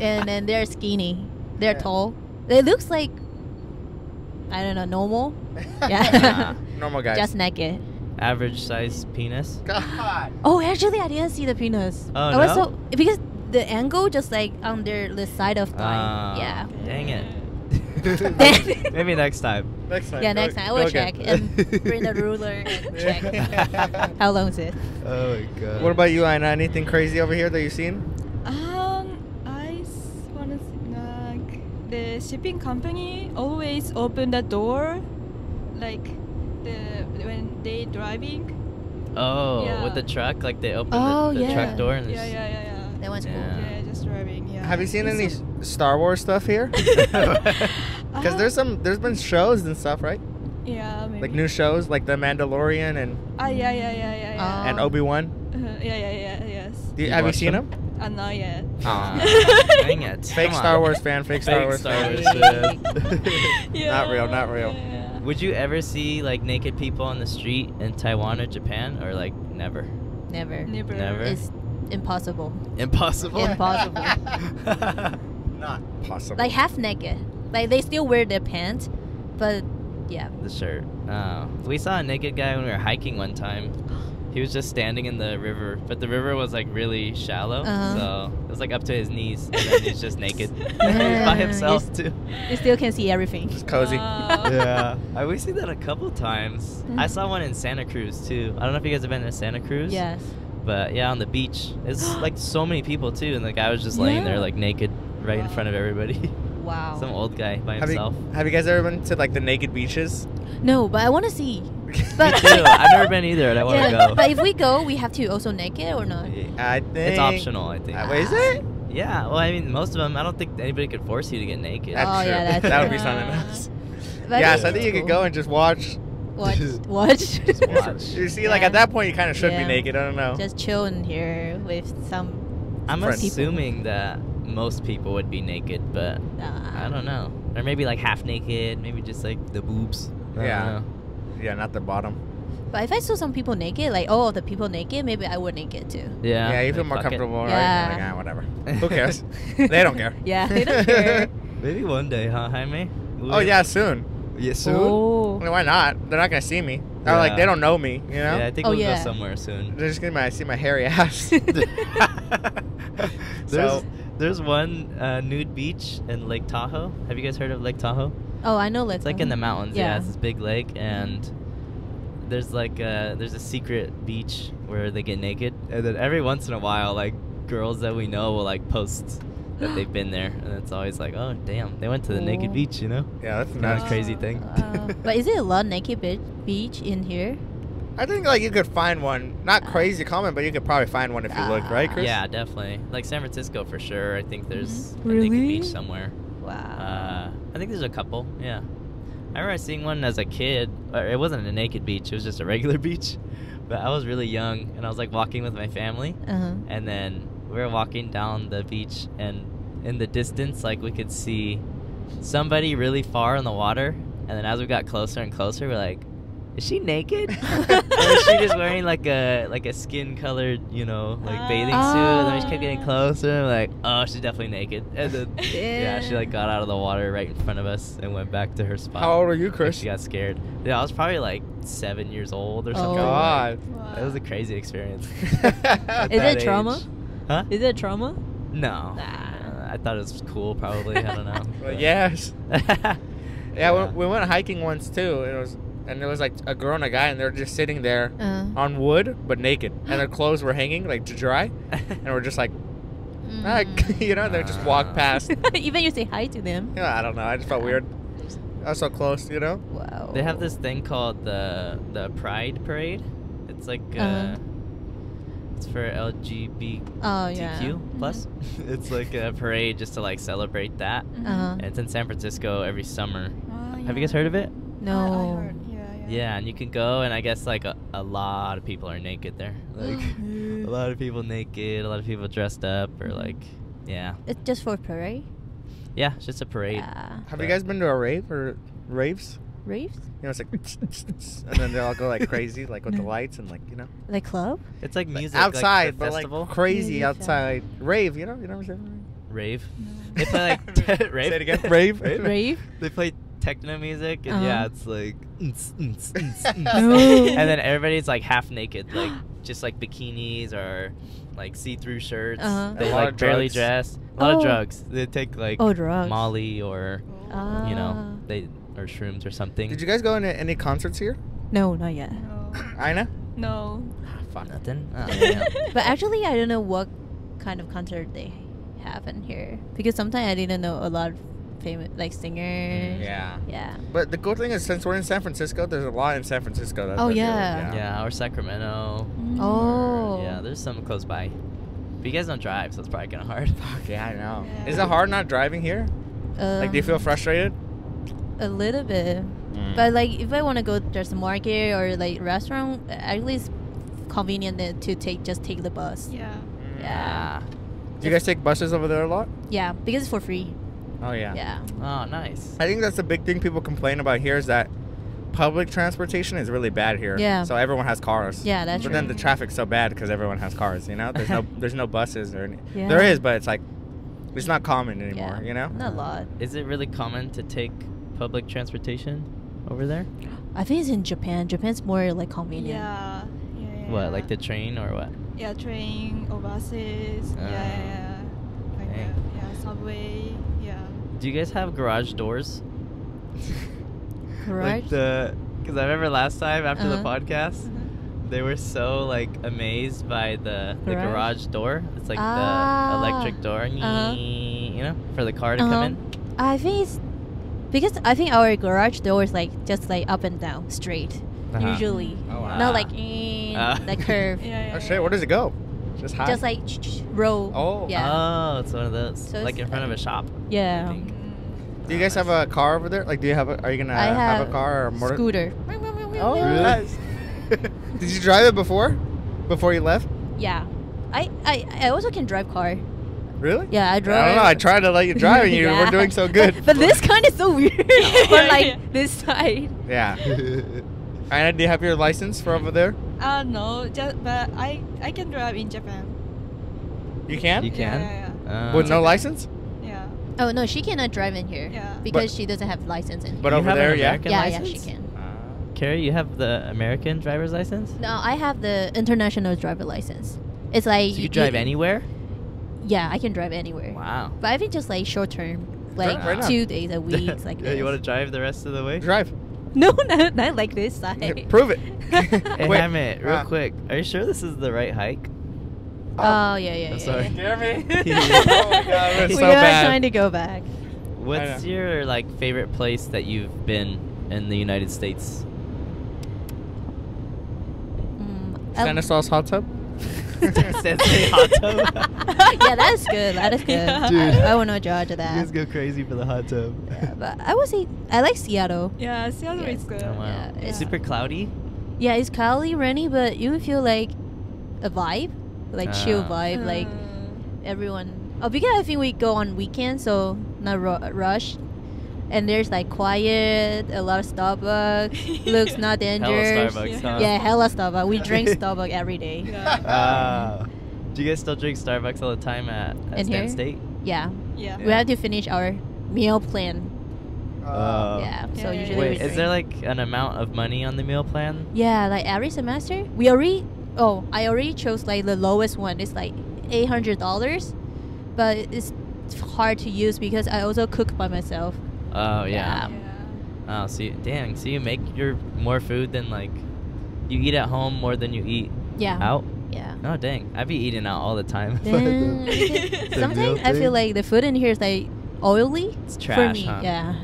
S3: and then they're skinny. They're
S2: Yeah.
S3: tall. It looks like I don't know normal.
S1: Ah. <laughs>
S3: Yeah, <laughs>
S2: Normal guys.
S3: just naked.
S1: Average size penis?
S2: God.
S3: Oh, actually, I didn't see the penis.
S1: Oh,
S3: I was
S1: no?
S3: so because the angle just like under the side of thigh.
S1: Ah,
S3: yeah.
S1: Dang it. <laughs> Maybe next time.
S2: Next time.
S3: Yeah,
S2: go-
S3: next time I
S2: go
S3: will
S2: again.
S3: check and bring the ruler and check how long is it.
S1: Oh my god.
S2: What about you, Aina? Anything crazy over here that you've seen?
S4: Um, I s- wanna s- like the shipping company always open the door, like the when they driving.
S1: Oh,
S4: Yeah.
S1: with the truck, like they open
S3: Oh,
S1: the, the
S3: yeah.
S1: truck door and
S4: Yeah, yeah, yeah, yeah.
S3: That one's
S1: Yeah.
S3: cool.
S4: Yeah, just driving. Yeah.
S2: Have you seen
S4: It's
S2: any
S4: so-
S2: Star Wars stuff here? <laughs> <laughs> Because
S4: Uh,
S2: there's some, there's been shows and stuff, right?
S4: Yeah, maybe.
S2: Like new shows, like The Mandalorian and
S4: Ah, yeah, yeah, yeah, yeah, yeah.
S2: and
S3: Oh.
S2: Obi Wan.
S4: Uh, yeah, yeah, yeah, yes.
S2: You,
S1: You
S2: have you seen
S1: them?
S2: them?
S4: Uh, not yet.
S2: Aw. <laughs>
S1: Dang it.
S2: Fake
S1: Come
S2: Star
S1: on.
S2: Wars fan. Fake Star
S1: Fake
S2: Wars
S1: Star
S2: fan.
S1: Wars fan.
S4: yeah.
S2: Not real, not real.
S4: Yeah.
S1: Would you ever see like naked people on the street in Taiwan or Japan, or like never?
S3: Never.
S4: Never.
S1: Never.
S3: It's impossible.
S1: Impossible. <laughs>
S3: Impossible. <laughs>
S2: Not possible.
S3: Like half naked. Like they still wear their pants, but yeah.
S1: the shirt. Oh. We saw a naked guy when we were hiking one time. <gasps> <gasps> He was just standing in the river, but the river was like really shallow,
S3: Uh-huh.
S1: so it was like up to his knees, and then he's just naked. <laughs> <laughs> he's
S3: Yeah,
S1: by himself
S3: yes.
S1: too.
S3: You still can see everything.
S2: Just cozy.
S4: Wow.
S1: yeah, I we see that a couple times. I
S3: Mhm.
S1: saw one in Santa Cruz too. I don't know if you guys have been to Santa Cruz.
S3: Yes.
S1: But yeah, on the beach, it's <gasps> like so many people too, and the guy was just laying there like naked, right in front of everybody.
S3: Wow. <laughs>
S1: Some old guy by
S2: Have you,
S1: himself.
S2: have you guys ever been to like the naked beaches?
S3: No, but I want to see.
S1: Me
S3: But
S1: too. I've never been either, and I want to
S3: yeah,
S1: go.
S3: but if we go, we have to also naked or not?
S2: I think
S1: it's optional, I think.
S2: Uh, wait, is it?
S1: Yeah, well, I mean, most of them, I don't think anybody could force you to get naked.
S2: That's
S3: Oh,
S2: true.
S3: yeah, that's
S2: that would be something else. <laughs>
S3: But
S2: yes, I
S3: it's
S2: think you could go and just watch.
S3: watch.
S1: Just- <laughs> <laughs>
S3: watch.
S1: Just watch.
S2: You see, like at that point, you kind of should
S3: Yeah.
S2: be naked. I don't know.
S3: Just chill in here with some.
S1: I'm
S2: friends.
S1: assuming that most people would be naked, but
S3: Uh,
S1: I don't know. Or maybe like half naked, maybe just like the boobs. I don't
S2: Yeah.
S1: Know.
S2: yeah, not the bottom.
S3: But if I saw some people naked, like oh the people naked, maybe I would naked too.
S1: Yeah.
S2: Yeah, you feel
S1: like,
S2: more
S1: fuck it.
S2: comfortable, right?
S3: Yeah.
S2: Like, ah, whatever. Who cares? <laughs> they don't care.
S3: Yeah, they don't care. <laughs>
S1: Maybe one day, huh, Jaime?
S2: Oh yeah, soon.
S1: Yeah, soon?
S3: Oh.
S2: I mean, why not? They're not gonna see me. Or like they don't know me. You know.
S1: Yeah, I think
S3: Oh,
S1: we'll
S3: yeah.
S1: go somewhere soon.
S2: They're just gonna see my hairy ass. <laughs>
S1: there's
S2: So-
S1: there's one uh, nude beach in Lake Tahoe. Have you guys heard of Lake Tahoe?
S3: Oh, I know. Like
S1: It's like in the mountains. Yeah,
S3: Yeah.
S1: it's this big lake, and there's like a, there's a secret beach where they get naked, and then every once in a while, like girls that we know will like post that they've been there, and it's always like, oh damn, they went to the naked
S3: oh.
S1: beach, you know?
S2: yeah, that's
S1: Kind
S2: nuts.
S1: of crazy thing.
S3: Uh, but is it a lot naked be- beach in here?
S2: I think like you could find one, not uh. crazy common, but you could probably find one if you look, right, ah. Chris?
S1: Yeah, definitely. Like San Francisco for sure. I think there's mm-hmm. a
S3: Really?
S1: naked beach somewhere.
S3: Wow.
S1: Uh, I think there's a couple. Yeah, I remember seeing one as a kid. It wasn't a naked beach; it was just a regular <laughs> beach. But I was really young, and I was like walking with my family,
S3: uh-huh.
S1: and then we were walking down the beach, and in the distance, like we could see somebody really far in the water. And then as we got closer and closer, we're like, "Is she naked? <laughs> or is she just wearing like a like a skin colored, you know, like bathing suit?" And then we just kept getting
S3: Ah.
S1: closer, and we're like, "Oh, she's definitely naked." And then <laughs> yeah, she like got out of the water right in front of us and went back to her spot.
S2: How old are you,
S1: Like,
S2: Chris?
S1: She got scared. Yeah, I was probably like seven years old or
S3: Oh.
S1: something.
S2: God.
S1: Like, it was a crazy experience. <laughs>
S3: Is
S1: At
S3: it
S1: that
S3: trauma?
S1: Huh?
S3: Is it trauma?
S1: No.
S3: Nah.
S1: Uh, I thought it was cool. Probably. I don't know.
S2: Well,
S1: but-
S2: yes.
S1: yeah.
S2: Yeah, we, we went hiking once too. It was, and there was like a girl and a guy, and they were just sitting there
S3: Uh,
S2: on wood, but naked, <gasps> and their clothes were hanging like to dry, and we're just like, ah,
S3: mm. <laughs>
S2: you know, they just walk
S1: Ah.
S2: past. <laughs>
S3: Even you say hi to them.
S2: Yeah, I don't know. I just felt weird. I was so close, you know.
S3: Wow.
S1: They have this thing called the the Pride Parade. It's like uh,
S3: Uh-huh.
S1: it's for LGBTQ
S3: Oh yeah.
S1: plus. <laughs> it's like a parade just to like celebrate that.
S3: Uh-huh.
S1: And it's in San Francisco every summer.
S4: Ah,
S1: Have you guys heard of it?
S3: No.
S4: I, I heard. Yeah, yeah.
S1: Yeah, and you can go, and I guess like a, a lot of people are naked there. <laughs> Like a lot of people naked, a lot of people dressed up, or like, yeah,
S3: It's just for a parade.
S1: yeah, it's just a parade.
S3: Yeah.
S2: Have you guys been to a rave or raves?
S3: Raves?
S2: You know, it's like, <laughs> and then they all go like crazy, like with the <laughs> lights and like you know,
S3: Like club?
S1: It's like
S2: like,
S1: music
S2: outside,
S1: like the
S2: but
S1: festival
S2: like crazy
S3: Music
S2: outside. Rave, you know, you know what I'm saying?
S1: rave.
S4: No.
S1: They play like rave.
S2: Say it again. Rave.
S3: Rave?
S1: They play techno music, and
S3: Uh-huh.
S1: yeah, it's like, <laughs> And then everybody's like half naked, like just like bikinis or like see-through shirts.
S3: Uh-huh.
S1: They like barely
S2: drugs.
S1: dress. A lot
S3: Oh.
S1: of drugs. They take like
S3: Oh, drugs.
S1: Molly or
S3: Ah.
S1: you know they or shrooms or something.
S2: Did you guys go into any concerts here?
S3: No, not yet.
S4: No. <clears throat>
S2: Ina?
S4: No.
S2: Fuck.
S1: Nothing. <laughs> Oh, damn.
S3: but actually, I don't know what kind of concert they have in here because sometimes I didn't know a lot of famous like singers.
S2: Yeah.
S3: Yeah.
S2: But the cool thing is, since we're in San Francisco, there's a lot in San Francisco. That
S3: Oh,
S2: that do
S3: yeah.
S1: yeah, or Sacramento.
S3: Oh.
S1: Or, yeah, there's some close by. But you guys don't drive, so it's probably kind of hard. <laughs>
S2: Fuck yeah, I know.
S4: Yeah.
S2: Is it hard not driving here? like, do you feel
S3: Um,
S2: frustrated?
S3: A little bit,
S2: Mm.
S3: But like if I want to go there's a market or like restaurant, at least convenient to take just take the bus.
S4: Yeah.
S3: Yeah.
S2: Do you guys take buses over there a lot?
S3: Yeah, because it's for free.
S2: Oh yeah.
S3: Yeah.
S1: Oh, nice.
S2: I think that's the big thing people complain about here is that public transportation is really bad here.
S3: Yeah.
S2: So everyone has cars.
S3: Yeah, that's
S2: But
S3: true.
S2: then the traffic's so bad because everyone has cars. You know, there's no <laughs> there's no buses or any.
S3: Yeah.
S2: There is, but it's like it's not common anymore.
S3: yeah.
S2: You know.
S3: Not a lot.
S1: Is it really common to take public transportation over there?
S3: I think it's in Japan. Japan's more like convenient.
S4: Yeah. Yeah. yeah.
S1: What, like the train or what?
S4: Yeah, train or buses.
S1: Ah.
S4: yeah, yeah, yeah. Like
S1: Dang.
S4: that. Yeah, subway. Yeah.
S1: Do you guys have garage doors?
S3: Garage?
S1: Like the, because I remember last time after the
S3: Uh-huh.
S1: podcast, they were so like amazed by the the
S3: Garage?
S1: garage door. It's like
S3: Ah.
S1: the electric door,
S3: Uh-huh.
S1: you know, for the car to
S3: Uh-huh.
S1: come in.
S3: I think it's because I think our garage door is like just like up and down, straight.
S1: Uh-huh.
S3: Usually,
S2: Oh, wow.
S3: not like eh,
S1: Ah.
S3: like curve.
S4: Yeah, <laughs> yeah.
S2: Oh shit! Where does it go? Just high.
S3: Just like roll.
S2: Oh.
S3: Yeah.
S1: Oh, it's one of those.
S3: So
S1: like in front of a shop.
S3: yeah.
S1: I think.
S2: Do you guys have a car over there? Like, do you have? A, are you gonna
S3: I
S2: have,
S3: have
S2: a car or a motor?
S3: Scooter.
S2: Oh, <laughs>
S1: Really?
S2: nice. <laughs> Did you drive it before? Before you left?
S3: Yeah. I, I I also can drive car.
S2: Really?
S3: Yeah, I drove.
S2: I don't know. I tried to let you drive, and you <laughs>
S3: Yeah.
S2: were doing so good.
S3: But, but this kind is so weird.
S4: Yeah,
S3: For like this side.
S2: Yeah. Aina, do you have your license for over there?
S4: Uh, no, just but I I can drive in Japan.
S2: You can.
S1: You can.
S4: Yeah, yeah,
S1: Uh,
S2: With no license?
S4: yeah.
S3: Oh no, she cannot drive in here.
S4: Yeah.
S3: Because
S2: But-
S3: she doesn't have license in here.
S2: But
S1: You
S2: over
S1: have
S2: there, yeah.
S1: American
S3: yeah,
S1: license?
S3: yeah, she can.
S1: Kerri, you have the American driver's license.
S3: No, I have the international driver license. It's like
S1: So you drive anywhere?
S3: Yeah, I can drive anywhere.
S1: Wow.
S3: But I think just like short term, like
S2: right now.
S3: two days a week, <laughs> like
S1: yeah, you want to drive the rest of the way?
S2: Drive. <laughs>
S3: No, not, not like this side.
S2: Prove it. <laughs> <laughs>
S1: Hey,
S2: Wait,
S1: Hammett, real
S2: uh,
S1: quick. Are you sure this is the right hike?
S3: Oh yeah, yeah,
S1: I'm
S3: yeah.
S1: sorry.
S3: yeah.
S2: Scare
S1: oh
S2: my God, we're
S3: we
S2: so
S3: are
S2: bad.
S3: trying to go back.
S1: What's your like favorite place that you've been in the United States?
S3: Mm, I-
S2: Stanislaus hot tub.
S1: Sensei hot tub. <laughs>
S3: yeah, that is good. That is good.
S4: Yeah.
S1: Dude.
S3: I, I will not judge that.
S1: go crazy for the hot tub.
S3: Yeah, but I would say I like Seattle.
S4: Yeah, Seattle
S3: Yes.
S4: is good.
S1: Oh, wow.
S3: Yeah,
S1: It's
S3: it's-
S1: super cloudy.
S3: Yeah, it's cloudy, rainy, but you feel like a vibe, like chill
S1: Ah.
S3: vibe, like
S4: Mm.
S3: everyone. Oh, because I think we go on weekends, so not ru- rush. And there's like quiet, a lot of Starbucks. looks not <laughs>
S1: Hella
S3: dangerous.
S1: Starbucks,
S4: Yeah.
S1: huh?
S3: Yeah, hella Starbucks. We drink <laughs> Starbucks every day.
S4: Yeah.
S1: Ah. do you guys still drink Starbucks all the time at, at
S3: In
S1: Stan
S3: here?
S1: State?
S3: Yeah.
S4: yeah.
S3: we have to finish our meal plan.
S1: Uh,
S3: yeah, so
S4: Yeah, yeah,
S3: usually
S4: yeah.
S3: we
S1: Wait, is there like an amount of money on the meal plan?
S3: Yeah, like every semester, we already. Oh, I already chose like the lowest one. It's like eight hundred dollars, but it's hard to use because I also cook by myself.
S1: Oh yeah.
S3: Yeah.
S4: Yeah.
S1: Oh, so you, dang, so you make your more food than like you eat at home more than you eat
S3: Yeah.
S1: out.
S3: Yeah.
S1: Oh dang, I be eating out all the time. <laughs> <laughs> <laughs>
S3: Sometimes I feel like the food in here is like oily
S1: It's
S3: for
S1: trash,
S3: me.
S1: huh?
S3: Yeah,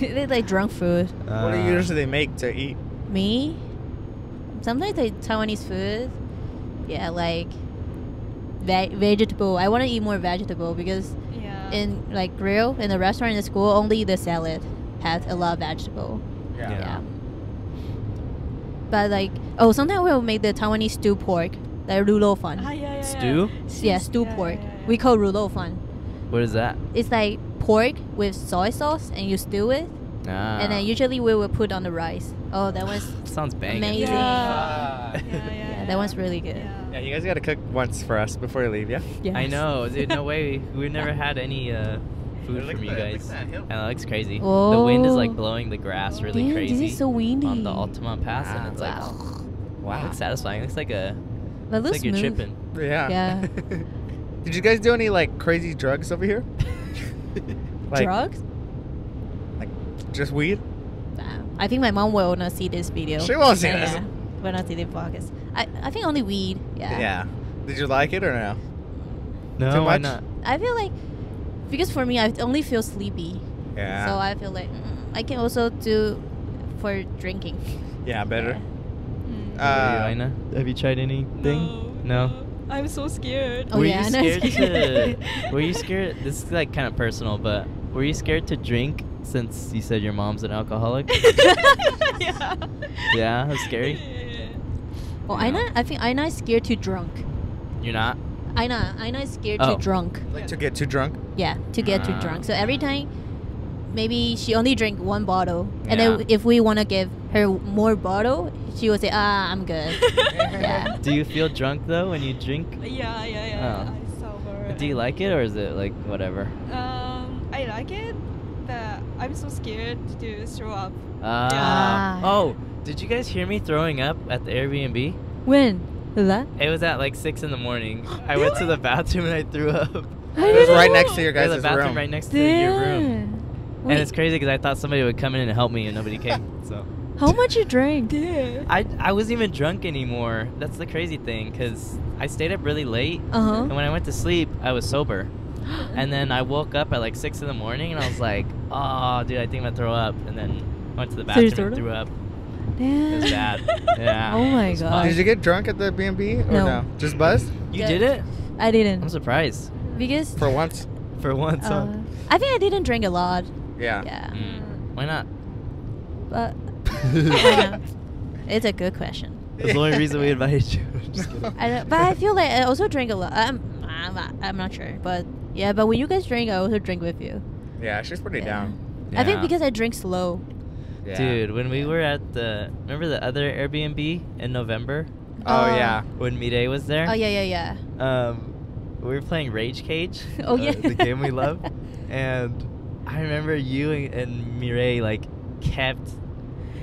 S3: it's like drunk food.
S2: What do
S1: Uh,
S2: you usually make to eat?
S3: Me, sometimes like Taiwanese food. Yeah, like ve- vegetable. I want to eat more vegetable because
S4: Yeah.
S3: In like grill in the restaurant in the school only the salad has a lot of vegetable.
S1: Yeah.
S3: Yeah. But like oh sometimes we'll make the Taiwanese stew pork, like rulo fan.
S4: Ah, yeah, yeah, yeah.
S1: Stew?
S3: Yeah,
S4: Yes,
S3: stew
S4: yeah,
S3: pork.
S4: yeah, yeah.
S3: We call rulo fan.
S1: What is that?
S3: It's like pork with soy sauce and you stew it,
S1: Ah.
S3: and then usually we will put on the rice. Oh, that was <sighs>
S1: sounds banging.
S3: amazing.
S4: Yeah. <laughs>
S2: Yeah.
S4: Yeah, yeah,
S3: yeah, that one's really good.
S4: Yeah.
S2: Yeah, you guys gotta cook once for us before you leave, yeah?
S3: Yes.
S1: I know, dude. No way. We've never had any uh, food
S2: Look
S1: from you
S2: that,
S1: guys.
S2: at that.
S1: And it looks crazy. The wind is like blowing the grass really
S3: Damn,
S1: crazy
S3: This is so windy.
S1: on the Altamont Pass, and it's like,
S3: Wow.
S2: Wow.
S1: it looks satisfying. It looks like a,
S3: But
S1: looks
S3: looks
S1: like you're
S3: smooth.
S1: tripping.
S2: Yeah.
S3: Yeah. <laughs>
S2: Did you guys do any like crazy drugs over here? <laughs> like
S3: Drugs?
S2: like just weed?
S3: Nah. I think my mom will not see this video.
S2: She won't see
S3: Yeah,
S2: this.
S3: yeah. Will not see the podcast. I, I think only weed. Yeah. Yeah.
S2: Did you like it or no?
S1: No,
S2: Too
S1: why
S2: much?
S1: not?
S3: I feel like because for me I only feel sleepy.
S2: Yeah.
S3: So I feel like mm, I can also do for drinking. <laughs>
S2: yeah, better.
S4: Mm.
S2: Uh,
S1: Have you, Have you tried anything?
S4: No,
S1: No?
S4: I'm so scared.
S3: Oh,
S1: were
S3: yeah,
S1: you
S3: no,
S1: scared to? <laughs> Were you scared? This is like kind of personal, but were you scared to drink since you said your mom's an alcoholic? <laughs>
S4: yeah.
S1: yeah, that's scary.
S4: Yeah.
S3: Well,
S1: Yeah.
S3: Aina, I think Aina is scared to drunk.
S1: You're not?
S3: Aina, Aina is scared
S1: Oh.
S3: to drunk.
S2: Like to get too drunk.
S3: Yeah, to get too
S1: Ah.
S3: drunk. So every time, maybe she only drink one bottle, and
S1: Yeah.
S3: then if we want to give her more bottle, she will say, "Ah, I'm good." <laughs> Yeah.
S1: Do you feel drunk though when you drink?
S4: Yeah, yeah, yeah.
S1: Oh.
S4: I sober.
S1: Do you like it or is it like whatever?
S4: Um, I like it, but I'm so scared to throw up.
S1: Ah.
S3: Ah.
S1: Oh, did you guys hear me throwing up at the Airbnb?
S3: When? That?
S1: It was at like six in the morning. <gasps> I went to the bathroom and I threw up.
S2: I <laughs> It was right next to your
S1: There's
S2: guys'
S1: a bathroom
S2: room.
S1: right next to your room.
S3: Wait,
S1: And it's crazy because I thought somebody would come in and help me and nobody came. <laughs> So
S3: How much you drank?
S4: Yeah. <laughs>
S1: I I wasn't even drunk anymore. That's the crazy thing because I stayed up really late.
S3: Uh huh.
S1: And when I went to sleep, I was sober. <gasps> And then I woke up at like six in the morning and I was like, oh, dude, I think I'm gonna throw up. And then went to the
S3: So
S1: bathroom and
S3: threw
S1: threw up.
S3: Damn.
S1: It bad. Yeah.
S3: Oh my God.
S2: Did you get drunk at the B and B or
S3: No.
S2: no? Just buzzed
S1: You
S3: Yeah.
S1: did it?
S3: I didn't
S1: I'm surprised.
S3: because
S2: for once.
S1: For once. huh?
S3: uh, I think I didn't drink a lot.
S2: Yeah.
S3: Yeah.
S1: Mm. Why not?
S3: But <laughs> why it's a good question.
S1: That's the only reason we invited you. <laughs> I'm just kidding.
S3: I don't, but I feel like I also drink a lot. I'm, I'm, not, I'm not sure, but yeah. But when you guys drink, I also drink with you.
S2: Yeah, she's pretty
S3: Yeah.
S2: down.
S3: I think
S1: Yeah.
S3: because I drink slow.
S2: Yeah.
S1: Dude, when we were at the remember the other Airbnb in November
S2: Oh
S3: Uh,
S2: yeah.
S1: when Mide was there?
S3: Oh yeah, yeah, yeah.
S1: Um, we were playing Rage Cage. <laughs>
S3: Oh
S1: uh,
S3: yeah.
S1: the game we love. <laughs> And I remember you and, and Mireille like kept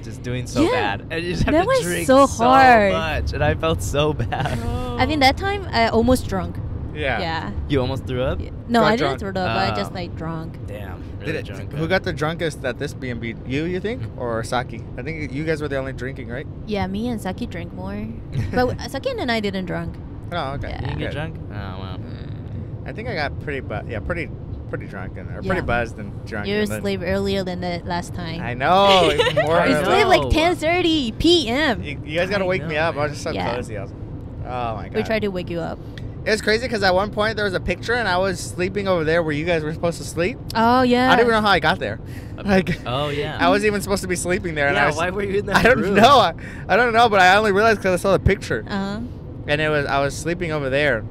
S1: just doing so
S3: Yeah.
S1: bad, and you just have
S3: That
S1: to
S3: was
S1: drink
S3: so hard.
S1: So much, and I felt so bad.
S3: I mean, that time I almost drunk.
S2: Yeah.
S3: Yeah.
S1: You almost threw up.
S3: No,
S2: Got
S3: I
S2: drunk.
S3: didn't throw up. but I just
S1: Oh.
S3: like drunk.
S1: Damn.
S2: Did it,
S1: drunk.
S2: who
S1: huh?
S2: got the drunkest at this B and B? You, you think,
S1: Mhm.
S2: or Saki? I think you guys were the only drinking, right?
S3: Yeah, me and Saki drank more, <laughs> but Saki and I didn't drunk.
S2: Oh, okay.
S3: Yeah.
S1: You didn't get drunk? Oh wow.
S3: Mm.
S2: I think I got pretty, bu- yeah, pretty, pretty drunk and or
S3: Yeah.
S2: pretty buzzed and drunk.
S3: You
S2: and then-
S3: sleep earlier than the last time.
S2: I know. <laughs> even more
S1: I
S3: You sleep like
S1: No.
S3: 10:30 p.m.
S2: You, you guys gotta
S1: I
S2: wake me
S1: know,
S2: up. I was just so
S3: Yeah.
S2: cozy. I was, oh my god.
S3: We tried to wake you up.
S2: It was crazy because at one point there was a picture and I was sleeping over there where you guys were supposed to sleep.
S3: Oh yeah.
S2: I don't even know how I got there. Like,
S1: Oh yeah.
S2: I wasn't even supposed to be sleeping there. and I
S1: Yeah.
S2: was,
S1: Why were you in that
S2: I don't
S1: room?
S2: know. I, I don't know, but I only realized because I saw the picture,
S3: Uh huh.
S2: and it was I was sleeping over there.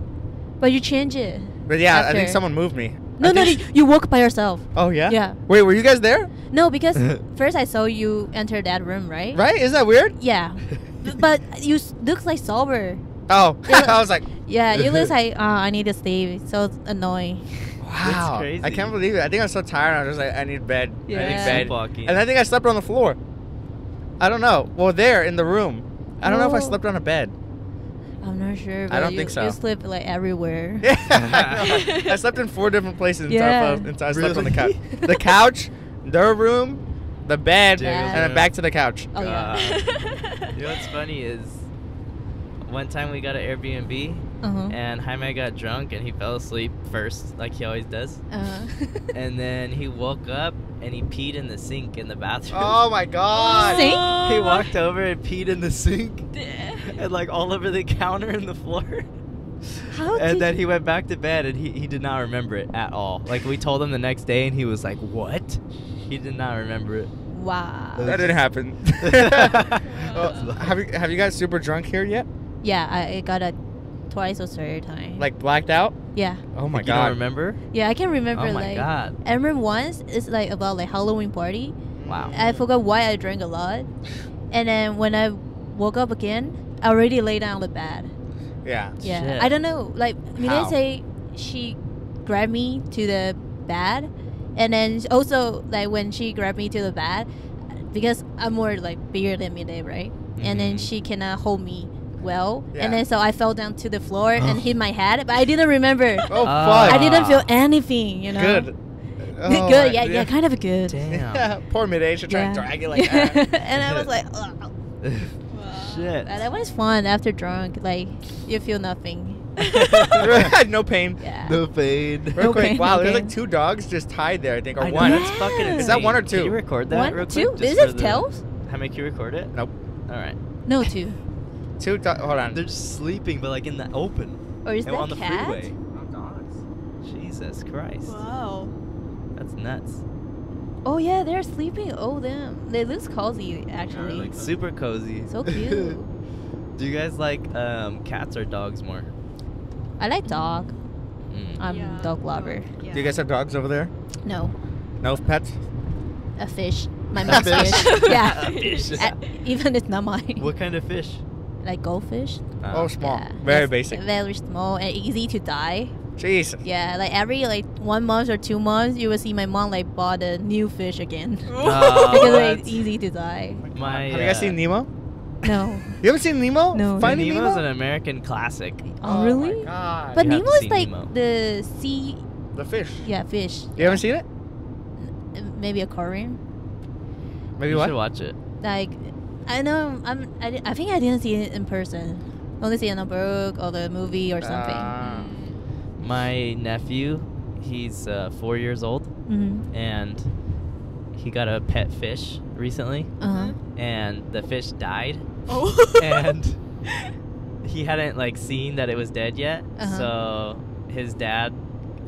S3: But you change it.
S2: But yeah, I think someone moved me.
S3: No,
S2: I
S3: no, you- you woke by yourself.
S2: Oh yeah.
S3: Yeah.
S2: Wait, were you guys there?
S3: No, because <laughs> first I saw you enter that room, right?
S2: Right? Isn't that weird?
S3: Yeah. <laughs> But you s- look like sober.
S2: Oh,
S3: Yeah. <laughs>
S2: I was like,
S3: Yeah, you look <laughs> like oh, I need to sleep. So annoying.
S2: wow.
S1: crazy.
S2: I can't believe it. I think I was so tired. I was just like, I need bed. I need
S3: Yeah.
S2: bed.
S1: Sleepwalking.
S2: And I think I slept on the floor. I don't know. Well, there in the room. I don't know if I
S3: Oh.
S2: slept on a bed.
S3: I'm not sure. But
S2: I don't
S3: you,
S2: think so.
S3: You slept like everywhere. <laughs>
S2: Yeah, I. I slept in four different places until, I,
S3: Yeah.
S2: fell, until I slept on the couch. The couch, their room, the bed,
S3: Yeah.
S2: and then back to the couch.
S3: Oh yeah.
S1: You know what's funny is one time we got an Airbnb
S3: Uh huh.
S1: and Jaime got drunk and he fell asleep first, like he always does.
S3: Uh,
S1: And then he woke up and he peed in the sink in the bathroom.
S2: Oh my god.
S3: Sink? <laughs>
S1: he walked over and peed in the sink and like all over the counter and the floor.
S3: How
S1: and then he went back to bed and he, he did not remember it at all. Like we told him the next day and he was like, "What?" He did not remember it.
S3: wow.
S2: That didn't happen. <laughs> <laughs> Well, have you have you guys super drunk here yet?
S3: Yeah, I, I got a twice or third time.
S2: Like blacked out?
S3: yeah,
S2: Oh my
S1: you don't remember?
S3: yeah, I can remember.
S1: oh my
S3: like,
S1: god!
S3: I remember once it's like about like Halloween party.
S1: Wow.
S3: I forgot why I drank a lot, <laughs> and then when I woke up again, I already lay down on the bed.
S2: Yeah.
S3: Yeah,
S1: Shit.
S3: I don't know. Like Mine
S2: How?
S3: say, she grabbed me to the bed, and then also like when she grabbed me to the bed, because I'm more like bigger than Mine, right? And then
S1: Mhm.
S3: she cannot hold me well,
S2: Yeah.
S3: and then so I fell down to the floor and oh. hit my head, but I didn't remember. <laughs>
S2: Oh fuck.
S3: I didn't feel anything, you know.
S2: Good. <laughs> Oh,
S3: good,
S2: my-
S3: yeah, yeah, kind of a good.
S1: Damn. <laughs>
S2: Poor mid age to try and
S3: Yeah.
S2: drag it like that.
S3: and I was like, Ugh.
S1: Shit.
S3: But that was fun after drunk. Like you feel nothing.
S2: no pain.
S3: Yeah.
S1: No pain.
S2: Real
S3: No
S2: quick,
S3: pain,
S2: wow,
S3: no
S2: there's
S3: pain.
S2: like two dogs just tied there, I think, or
S1: I know,
S2: one.
S1: That's fucking insane.
S3: Is
S2: that one or two?
S1: Can you record that
S3: One,
S1: real
S3: two?
S1: quick?
S3: Is
S1: just
S3: it
S1: for the-
S3: tails?
S1: How make you record it?
S2: Nope.
S1: All right.
S3: No, two.
S2: Two. Do- hold on.
S1: They're just sleeping, but like in the open.
S3: Or is
S1: and
S3: that
S1: on the
S3: cat?
S1: freeway. Jesus Christ.
S4: Wow.
S1: That's nuts.
S3: Oh yeah, they're sleeping. Oh them. they look cozy actually.
S1: like super cozy.
S3: So <laughs> cute.
S1: Do you guys like um, cats or dogs more?
S3: I like dog.
S1: Mm.
S3: I'm
S4: Yeah,
S3: dog lover.
S4: yeah.
S2: Do you guys have dogs over there?
S3: No,
S2: No pets?
S3: a fish. My
S2: A
S3: mom's
S2: fish?
S3: fish. <laughs> yeah.
S1: A fish. <laughs>
S3: Uh, even it's not mine.
S1: what kind of fish?
S3: Like goldfish.
S2: Oh, small.
S3: Yeah,
S2: Very
S3: that's
S2: basic.
S3: Very small and easy to die.
S2: Jeez.
S3: Yeah, like every like one month or two months, you will see my mom like bought a new fish again <laughs> <laughs>
S1: Oh,
S3: because
S1: what?
S3: it's easy to die.
S1: My,
S2: Have you guys
S1: uh,
S2: seen Nemo?
S3: No. <laughs>
S2: You haven't seen Nemo?
S3: No.
S2: Finding
S1: Nemo
S2: Nemo?
S1: an American classic.
S3: Oh, really?
S2: my god.
S3: But
S1: You
S3: Nemo is like
S1: Nemo.
S3: the sea,
S2: the fish.
S3: yeah, fish.
S2: You haven't seen it?
S3: Uh, Maybe a Korean.
S2: Maybe
S1: you
S2: what?
S1: should watch it.
S3: Like, I know I'm. I, I think I didn't see it in person. Only see it in a book or the movie or something.
S2: Ah.
S1: My nephew, he's uh, four years old,
S3: mm-hmm.
S1: and he got a pet fish recently,
S3: Uh huh.
S1: and the fish died,
S4: Oh. <laughs>
S1: and he hadn't like seen that it was dead yet,
S3: Uh-huh.
S1: so his dad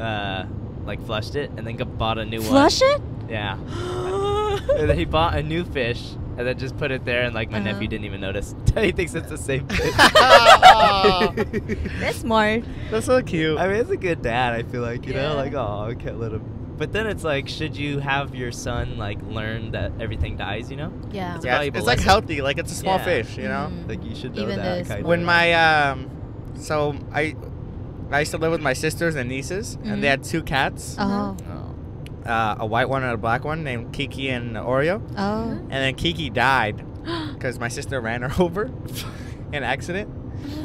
S1: uh, like flushed it and then bought a new one.
S3: Flush it?
S1: Yeah. <gasps> He bought a new fish and then just put it there, and like my
S3: Uh-huh.
S1: nephew didn't even notice. <laughs> he thinks it's the same fish. <laughs>
S3: That's smart.
S2: That's so cute.
S1: I mean, it's a good dad. I feel like you know, like oh, I can't let him. But then it's like, should you have your son like learn that everything dies? You know,
S3: Yeah.
S1: It's
S2: yeah, it's, it's like
S1: lesson.
S2: healthy. Like it's a small
S1: Yeah.
S2: fish, you know.
S3: Mm.
S1: like you should know
S3: Even
S1: that.
S3: the
S1: kind
S2: When
S1: of.
S2: my um, so I, I used to live with my sisters and nieces, and they
S3: Mhm.
S2: had two cats,
S3: Oh.
S1: Oh.
S2: Uh, a white one and a black one, named Kiki and Oreo.
S3: Oh.
S2: And then Kiki died <gasps> because my sister ran her <laughs> over, <laughs> in an accident.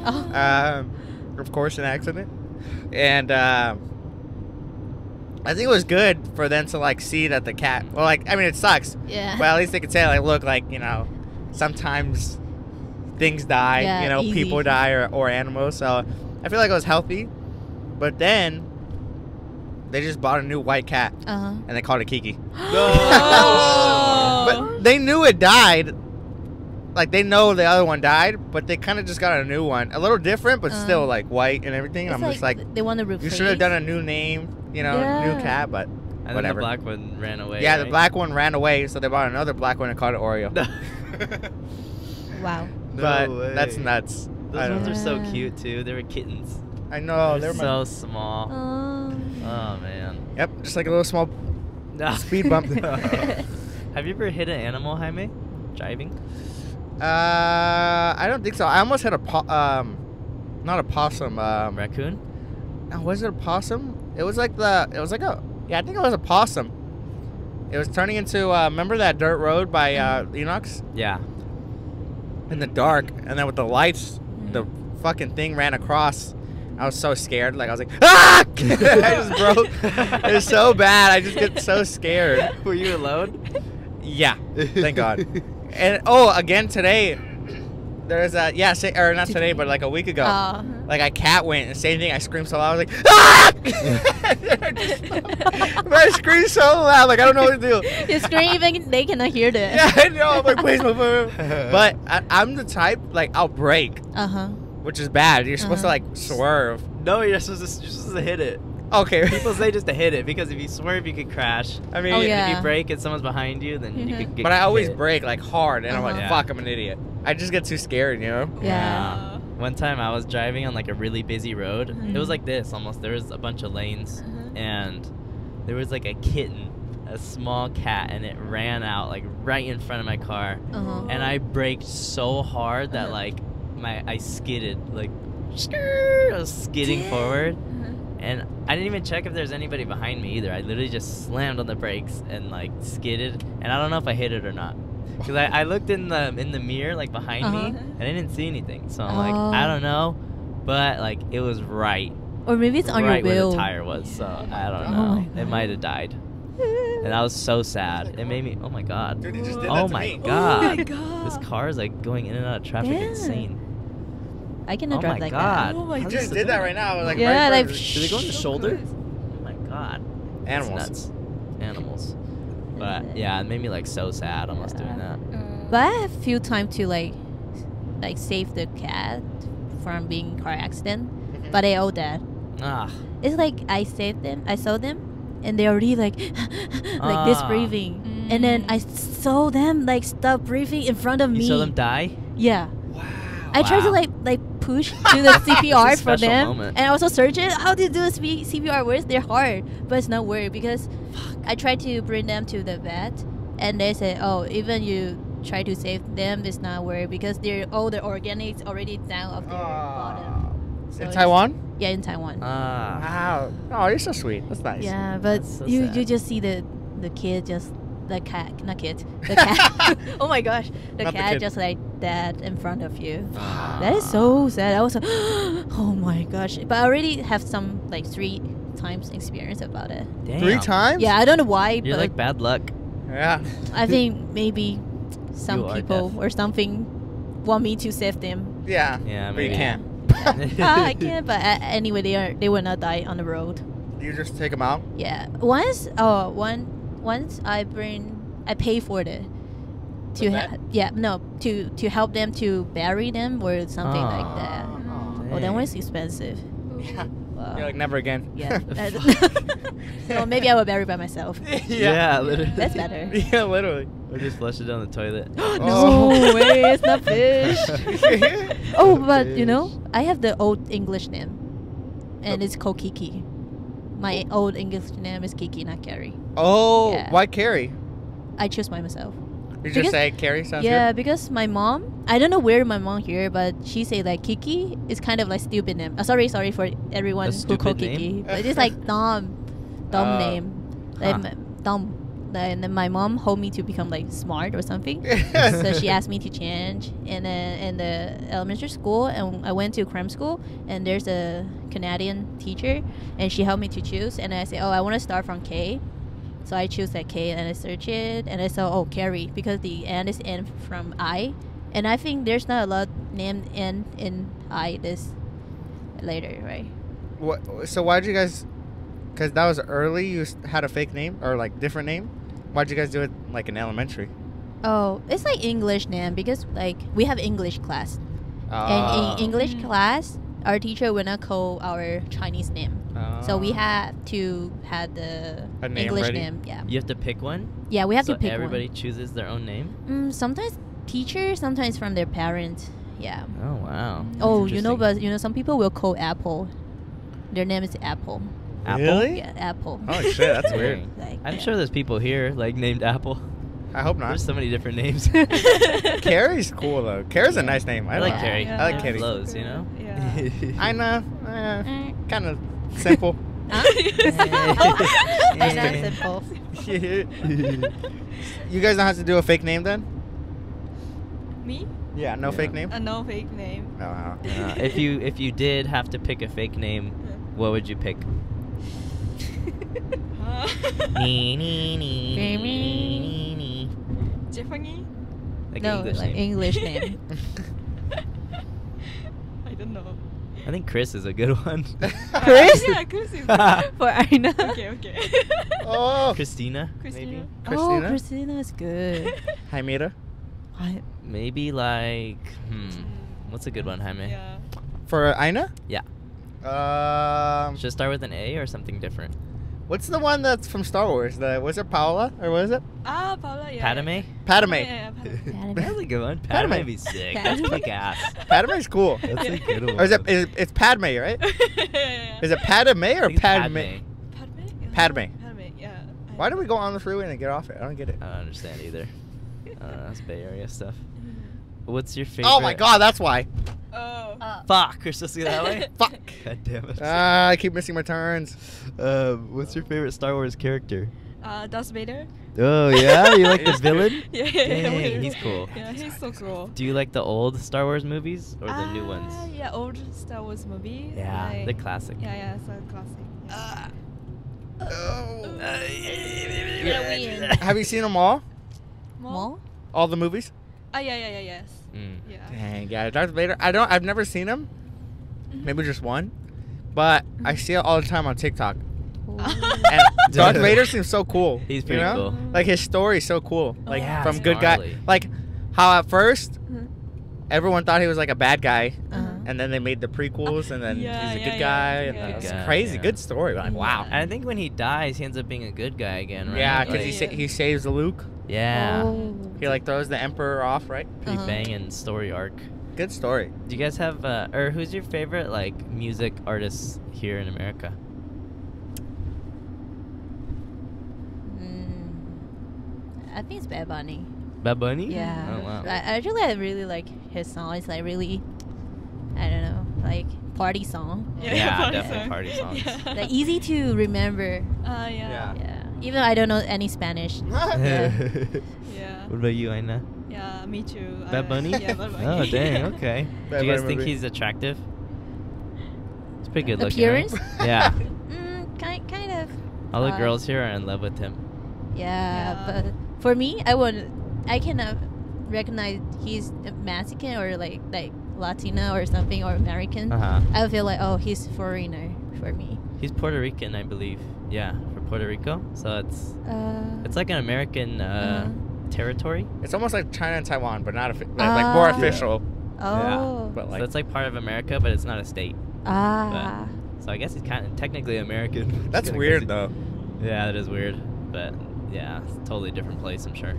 S3: oh.
S2: um, of course, an accident. And um I think it was good for them to like see that the cat. Well, like I mean, it sucks,
S3: yeah.
S2: but at least they could say like, look, like you know, sometimes things die.
S3: Yeah,
S2: you know,
S3: easy.
S2: people die or, or animals. So I feel like it was healthy. But then they just bought a new white cat
S3: Uh huh.
S2: and they called it Kiki. <gasps> But they knew it died. Like they know the other one died, but they kind of just got a new one, a little different, but
S3: Uh.
S2: still like white and everything. And I'm just like,
S3: they want to
S2: you should have done a new name, you know, new cat. But
S1: And then
S2: whatever.
S1: the black one ran away.
S2: yeah, the
S1: right?
S2: black one ran away, so they bought another black one and called it Oreo. <laughs> <laughs>
S3: Wow. <laughs>
S1: No
S2: but that's
S1: way.
S2: nuts.
S1: Those
S2: I,
S1: ones
S2: don't,
S1: are so
S3: Yeah.
S1: cute too. They were kittens.
S2: I know
S1: they're
S2: they're
S1: so
S2: my,
S1: small.
S3: Oh.
S1: Man.
S2: yep, just like a little small. Speed bump. <laughs> <laughs>
S1: Have you ever hit an animal, Jaime? Driving?
S2: Uh, I don't think so. I almost had a po- um, not a possum. Um,
S1: Raccoon?
S2: No, was it a possum? It was like the. It was like a. Yeah, I think it was a possum. It was turning into. Uh, remember that dirt road by uh, Enoch's
S1: Yeah.
S2: in the dark, and then with the lights, the fucking thing ran across. I was so scared. Like I was like, ah! <laughs> I just broke. it was so bad. I just get so scared. <laughs>
S1: Were you alone?
S2: Yeah, thank God. And oh, again today, there's a yeah, say, or not today, but like a week ago.
S3: Oh.
S2: Like I cat went, and same thing. I screamed so loud. I was like, ah! <laughs> but I screamed so loud, like I don't know what to do.
S3: you scream even they cannot hear that.
S2: Yeah, I know. I'm like, please move, move. move." But I, I'm the type like I'll break.
S3: Uh huh.
S2: Which is bad. You're supposed to
S3: Uh-huh.
S2: like swerve.
S1: no, you're supposed to, you're supposed to hit it.
S2: Okay. <laughs>
S1: People say just to hit it because if you swerve, you could crash.
S2: I mean,
S3: Oh,
S1: If you brake and someone's behind you, then you
S3: Mhm.
S1: could get
S2: but I always
S1: hit.
S2: brake like hard, and I'm like,
S3: Uh-huh.
S1: Yeah.
S2: fuck, I'm an idiot. I just get too scared, you know.
S3: Yeah.
S1: One time I was driving on like a really busy road. It was
S3: Mhm.
S1: like this almost. There was a bunch of lanes,
S3: Uh-huh.
S1: and there was like a kitten, a small cat, and it ran out like right in front of my car.
S3: Uh huh.
S1: and I braked so hard that
S3: Uh-huh.
S1: like my I skidded like skr- I was skidding
S3: Damn.
S1: forward
S3: Uh-huh.
S1: and I didn't even check if there's anybody behind me either. I literally just slammed on the brakes and like skidded and I don't know if I hit it or not. Cuz I, I looked in the in the mirror like behind
S3: Uh-huh.
S1: me and I didn't see anything. So I'm like I
S3: Oh.
S1: don't know, but like it was right
S3: Or maybe it's on
S1: right
S3: your
S1: where
S3: wheel.
S1: the tire was. So I don't
S3: Oh
S1: know.
S3: my
S1: it might have died. And I was so sad. It made me oh my god.
S2: Dude, just did
S1: Oh
S2: to
S1: my
S2: me.
S1: god.
S4: Oh my god.
S1: This car is like going in and out of traffic
S3: Yeah.
S1: insane.
S3: I cannot
S1: oh
S3: drive like
S1: god.
S4: Oh my
S2: He
S1: How's
S2: just did that right now. Like
S3: Yeah,
S2: right
S3: like,
S2: for-
S1: Do they go in the
S3: So
S1: shoulder?
S3: close.
S1: Oh my god. That's
S2: Animals.
S1: nuts. Animals. But yeah, it made me like so sad almost doing that.
S3: that. But I have few time to like, like save the cat from being car accident.
S2: Mhm.
S3: But I all that.
S1: Ah.
S3: It's like I saved them. I saw them, and they're already like <laughs> like this
S1: Ah.
S3: breathing. And then I saw them like stop breathing in front of
S1: You
S3: me.
S1: saw them die?
S3: Yeah.
S2: Wow.
S3: I tried to like like push do the <laughs> CPR for them,
S1: moment.
S3: and also search it. How do you do a C- CPR? Where's they're hard, but it's not work because I tried to bring them to the vet, and they said, oh, even you try to save them, it's not work because they're all the organics already down of their bottom. So
S2: in Taiwan?
S3: Yeah, in Taiwan.
S1: Ah.
S2: Wow. Oh, you're so sweet. That's nice.
S3: Yeah, but
S1: so
S3: you you just see the the kid just the cat not kid the <laughs> cat. <laughs> oh my gosh, the
S2: Not
S3: cat
S2: kid.
S3: just like that in front of you.
S1: Ah.
S3: That is so sad. I was like, <gasps> oh my gosh. But I already have some like three times experience about it.
S2: Three times?
S3: Yeah, I don't know why,
S1: You're
S3: but
S1: like bad luck.
S2: Yeah.
S3: I think maybe some
S1: You
S3: people or something want me to save them.
S2: Yeah.
S1: Yeah,
S2: But you can't. <laughs>
S3: ah, I can't. But a- anyway, they are they will not die on the road.
S2: you just take them out?
S3: Yeah. Once, oh, one once I bring, I pay for the,
S2: The
S3: to
S2: vet?
S3: ha- yeah no to to help them to bury them or something like
S1: Ah.
S3: that.
S2: Oh.
S3: Oh, that one's expensive.
S2: Yeah.
S3: Wow.
S2: You're like, never again.
S3: Yeah. <laughs> <laughs> <laughs> so maybe I will bury by myself.
S1: Yeah, literally.
S3: That's better.
S2: Yeah, literally.
S1: Or just flush it down the toilet. <gasps>
S3: no
S2: Oh.
S3: way, it's not fish. oh, but you know, I have the old English name, and it's called Kiki. My old English name is Kiki, not Kerri.
S2: Oh,
S3: Yeah.
S2: why Kerri?
S3: I choose by myself.
S2: You just say Kerri sounds
S3: yeah,
S2: good?
S3: because my mom, I don't know where my mom here, but she say like Kiki is kind of like stupid name. Uh, sorry, sorry for everyone who call
S1: name?
S3: Kiki, but it's like <laughs> dumb, dumb
S2: Oh.
S3: name, like
S1: Huh.
S3: m- dumb. And then my mom hope me to become like smart or something. <laughs> so she asked me to change and then in the elementary school and i went to cram school and there's a canadian teacher and she helped me to choose and i said oh i want to start from k so i choose that k and i search it and i saw oh kerri because the n is n from i and i think there's not a lot named n in i this later right
S2: What, so why'd you guys? Because that was early. You had a fake name or like different name. Why'd you guys do it like in elementary?
S3: oh it's like english name because like we have english class and
S2: Oh.
S3: in english
S4: Mm.
S3: class our teacher will not call our chinese name So we
S2: Oh.
S3: had to had the
S2: name
S3: English
S2: ready?
S3: name. Yeah.
S1: You have to pick one.
S3: Yeah, we have
S1: so
S3: to pick
S1: everybody
S3: one.
S1: chooses their own name.
S3: Mm, sometimes teacher, sometimes from their parents. Yeah.
S1: Oh wow.
S3: oh, you know, but you know, some people will call Apple. Their name is Apple.
S1: Apple.
S2: Really?
S3: Yeah, Apple.
S2: Oh shit, that's weird. <laughs>
S3: Like,
S1: I'm
S3: yeah.
S1: sure there's people here like named Apple.
S2: I hope not.
S1: There's so many different names. <laughs>
S2: Kerri's cool though. Kerri's a nice name. I,
S1: I like
S2: it.
S1: Carrie.
S2: I like Carrie.
S1: flows, you know.
S4: Yeah. <laughs>
S2: I know. Uh,
S3: Mm.
S2: kind of simple. <laughs>
S3: Huh? I simple.
S2: you guys know how to do a fake name then?
S4: Me?
S2: Yeah, no
S1: Yeah.
S2: fake name.
S4: A no fake name.
S2: Oh, wow.
S1: Uh, if you if you did have to pick a fake name, what would you pick? Nee, nee, nee.
S4: Tiffany?
S1: Like
S3: no,
S1: English
S3: like
S1: name.
S3: English <laughs> name.
S4: I don't know.
S1: I think Chris is a good one. <laughs> <laughs>
S3: Chris?
S4: yeah, Chris is. good.
S3: For Aina.
S4: okay, okay.
S2: oh,
S1: Christina,
S4: Christina.
S1: maybe.
S3: Oh,
S2: Christina?
S3: Christina is good.
S2: Jaimira.
S3: I,
S1: Maybe like hmm. What's a good one, Jaime?
S4: Yeah.
S2: For Aina?
S1: Yeah.
S2: Um,
S1: Should start with an A or something different?
S2: What's the one that's from Star Wars? The was it Paola or was it
S4: Ah, Paula, yeah.
S1: Padme?
S4: Yeah,
S2: Padme?
S4: yeah, yeah, Padme. <laughs>
S3: Padme.
S1: That's a good one.
S2: Padme.
S1: Padme would be sick. That's
S3: Padme.
S1: kick ass. <laughs>
S2: Padme's cool.
S1: That's a good one.
S2: Or is it, is it it's Padme, right? <laughs>
S4: yeah.
S2: Is it Padme
S1: I
S2: or
S1: think it's
S2: Padme?
S4: Padme?
S2: Padme.
S4: Padme, yeah. I-
S2: Why do we go on the freeway and get off it? I don't get it.
S1: I don't understand either. Uh, that's Bay Area stuff. What's your favorite?
S2: Oh my god, that's why.
S4: Oh.
S3: uh,
S1: Fuck, we're supposed to go that way? <laughs>
S2: Fuck.
S1: God damn it.
S2: Ah, I keep missing my turns.
S1: Um, what's your favorite Star Wars character?
S4: Uh, Darth Vader?
S1: Oh yeah, you like the <laughs> villain? <laughs>
S4: Yeah, yeah, yeah.
S1: Dang, he's cool.
S4: Yeah, he's so cool.
S1: Do you like the old Star Wars movies or the new
S4: Ah,
S1: ones?
S4: Yeah, old Star Wars movies.
S1: Yeah,
S4: like-
S1: the classic.
S4: Yeah, yeah, it's a classic. Yeah.
S2: Oh.
S3: Yeah.
S2: Have you seen them all?
S3: Mall?
S2: All the movies?
S4: Ah, yeah, yeah, yeah, yes.
S1: Mm.
S4: Yeah.
S2: Dang, yeah, Darth Vader. I don't. I've never seen him. Maybe just one, but I see it all the time on TikTok. And <laughs> Darth Vader seems so cool.
S1: He's
S2: you know?
S1: cool.
S2: Like his story's so cool. Like
S1: Yeah,
S2: from
S1: it's
S2: good guy. Like how at first
S4: Mhm.
S2: everyone thought he was like a bad guy,
S3: Uh-huh.
S2: and then they made the prequels, and then
S4: Yeah,
S2: he's a
S4: yeah,
S2: good guy, and
S4: yeah.
S2: it's
S1: Good
S2: crazy.
S1: yeah.
S2: Good story. Like wow.
S3: Yeah.
S1: And I think when he dies, he ends up being a good guy again, right?
S2: Yeah,
S1: Like,
S2: because he
S4: Yeah,
S2: sa- he saves Luke.
S1: Yeah,
S3: Oh.
S2: He like throws the Emperor off, right?
S1: pretty
S3: Uh-huh.
S1: banging story arc.
S2: Good story.
S1: Do you guys have, uh, or who's your favorite like music artist here in America?
S3: Mm, I think it's Bad Bunny.
S1: Bad Bunny?
S3: Yeah.
S1: Oh wow.
S3: I, actually, I really like his song. It's like really, I don't know, like party song.
S1: Yeah,
S4: party
S1: definitely
S4: song.
S1: party songs.
S4: Yeah.
S3: Like easy to remember.
S4: Ah, yeah.
S2: Yeah.
S3: Yeah. Even though I don't know any Spanish. <laughs> <laughs>
S4: Yeah.
S1: What about you, Aina?
S4: Yeah, me too.
S1: Bad
S4: I-
S1: Bunny?
S4: Yeah, Bad Bunny.
S1: Oh dang. <laughs> Okay.
S2: Bad
S1: Do you guys
S2: Bunny
S1: think
S2: movie.
S1: he's attractive? It's pretty good looking. right?
S3: Appearance?
S1: Yeah.
S3: Mm, kind, kind of.
S1: All the
S3: Uh,
S1: girls here are in love with him.
S3: Yeah,
S4: Yeah.
S3: but for me, I would, I cannot recognize he's Mexican or like like Latina or something or American.
S1: Uh huh.
S3: I feel like oh he's foreigner for me.
S1: He's Puerto Rican, I believe. Yeah, for Puerto Rico. So it's
S3: Uh,
S1: it's like an American uh,
S3: Uh-huh.
S1: territory.
S2: It's almost like China and Taiwan, but not offi- like, like more
S3: Ah.
S2: official.
S3: oh
S2: But like
S1: so it's like part of America, but it's not a state.
S3: ah
S1: So I guess he's kind of technically American. <laughs>
S2: That's weird
S1: crazy.
S2: though.
S1: Yeah, that is weird, but yeah, it's a totally different place, I'm sure.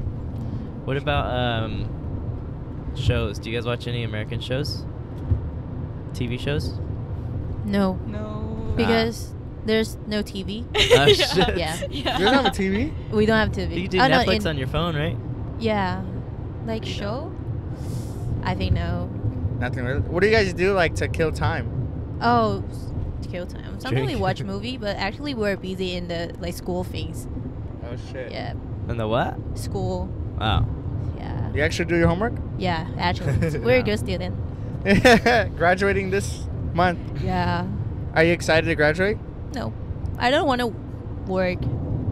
S1: What about um shows? Do you guys watch any American shows? TV shows?
S3: no
S4: No.
S3: because there's no TV. <laughs>
S1: Oh, <laughs> shit.
S3: Yeah.
S2: You don't <laughs> have a TV?
S3: We don't have TV.
S1: You do
S3: Oh, no,
S1: Netflix
S3: in-
S1: on your phone, right?
S3: Yeah, like show. I think no.
S2: Nothing really. What do you guys do like to kill time?
S3: Oh, s- to kill time. Sometimes we
S1: Drink.
S3: watch movie, but actually we're busy in the like school things.
S2: Oh shit.
S3: Yeah,
S1: And the what?
S3: school.
S1: Wow.
S3: Yeah.
S2: You actually do your homework?
S3: Yeah, actually, we're a good student.
S2: Graduating this month.
S3: Yeah.
S2: Are you excited to graduate?
S3: No, I don't want to work.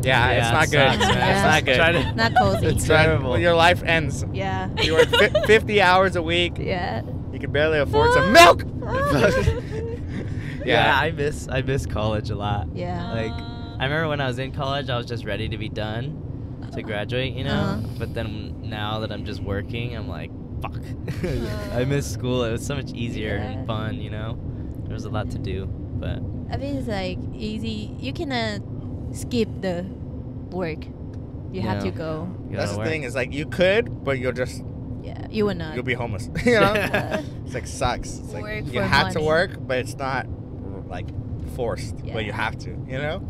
S2: Yeah,
S1: Yeah,
S2: it's not good.
S1: sucks,
S3: man.
S2: It's not good.
S1: Try to-
S3: Not cozy.
S1: It's <laughs>
S2: Try-
S1: terrible.
S2: Your life ends.
S3: Yeah.
S2: You work fi- <laughs> 50 hours a week.
S3: Yeah.
S2: You can barely afford some milk. <laughs>
S1: Yeah, I miss I miss college a lot.
S3: Yeah.
S1: Like I remember when I was in college, I was just ready to be done to graduate, you know.
S3: Uh-huh.
S1: But then now that I'm just working, I'm like, fuck. I miss school. It was so much easier
S3: Yeah.
S1: and fun, you know. There was a lot to do, but
S3: I mean, it's like easy. You cannot skip the work. You have to go.
S1: you
S2: That's the
S1: work.
S2: thing is like you could, but you'll just
S3: Yeah, you would not.
S2: you'll be homeless. <laughs> you know,
S3: Uh, <laughs>
S2: it's like sucks. It's like
S3: Work
S2: you
S3: for
S2: have to work, but it's not like forced, but you have to. You know,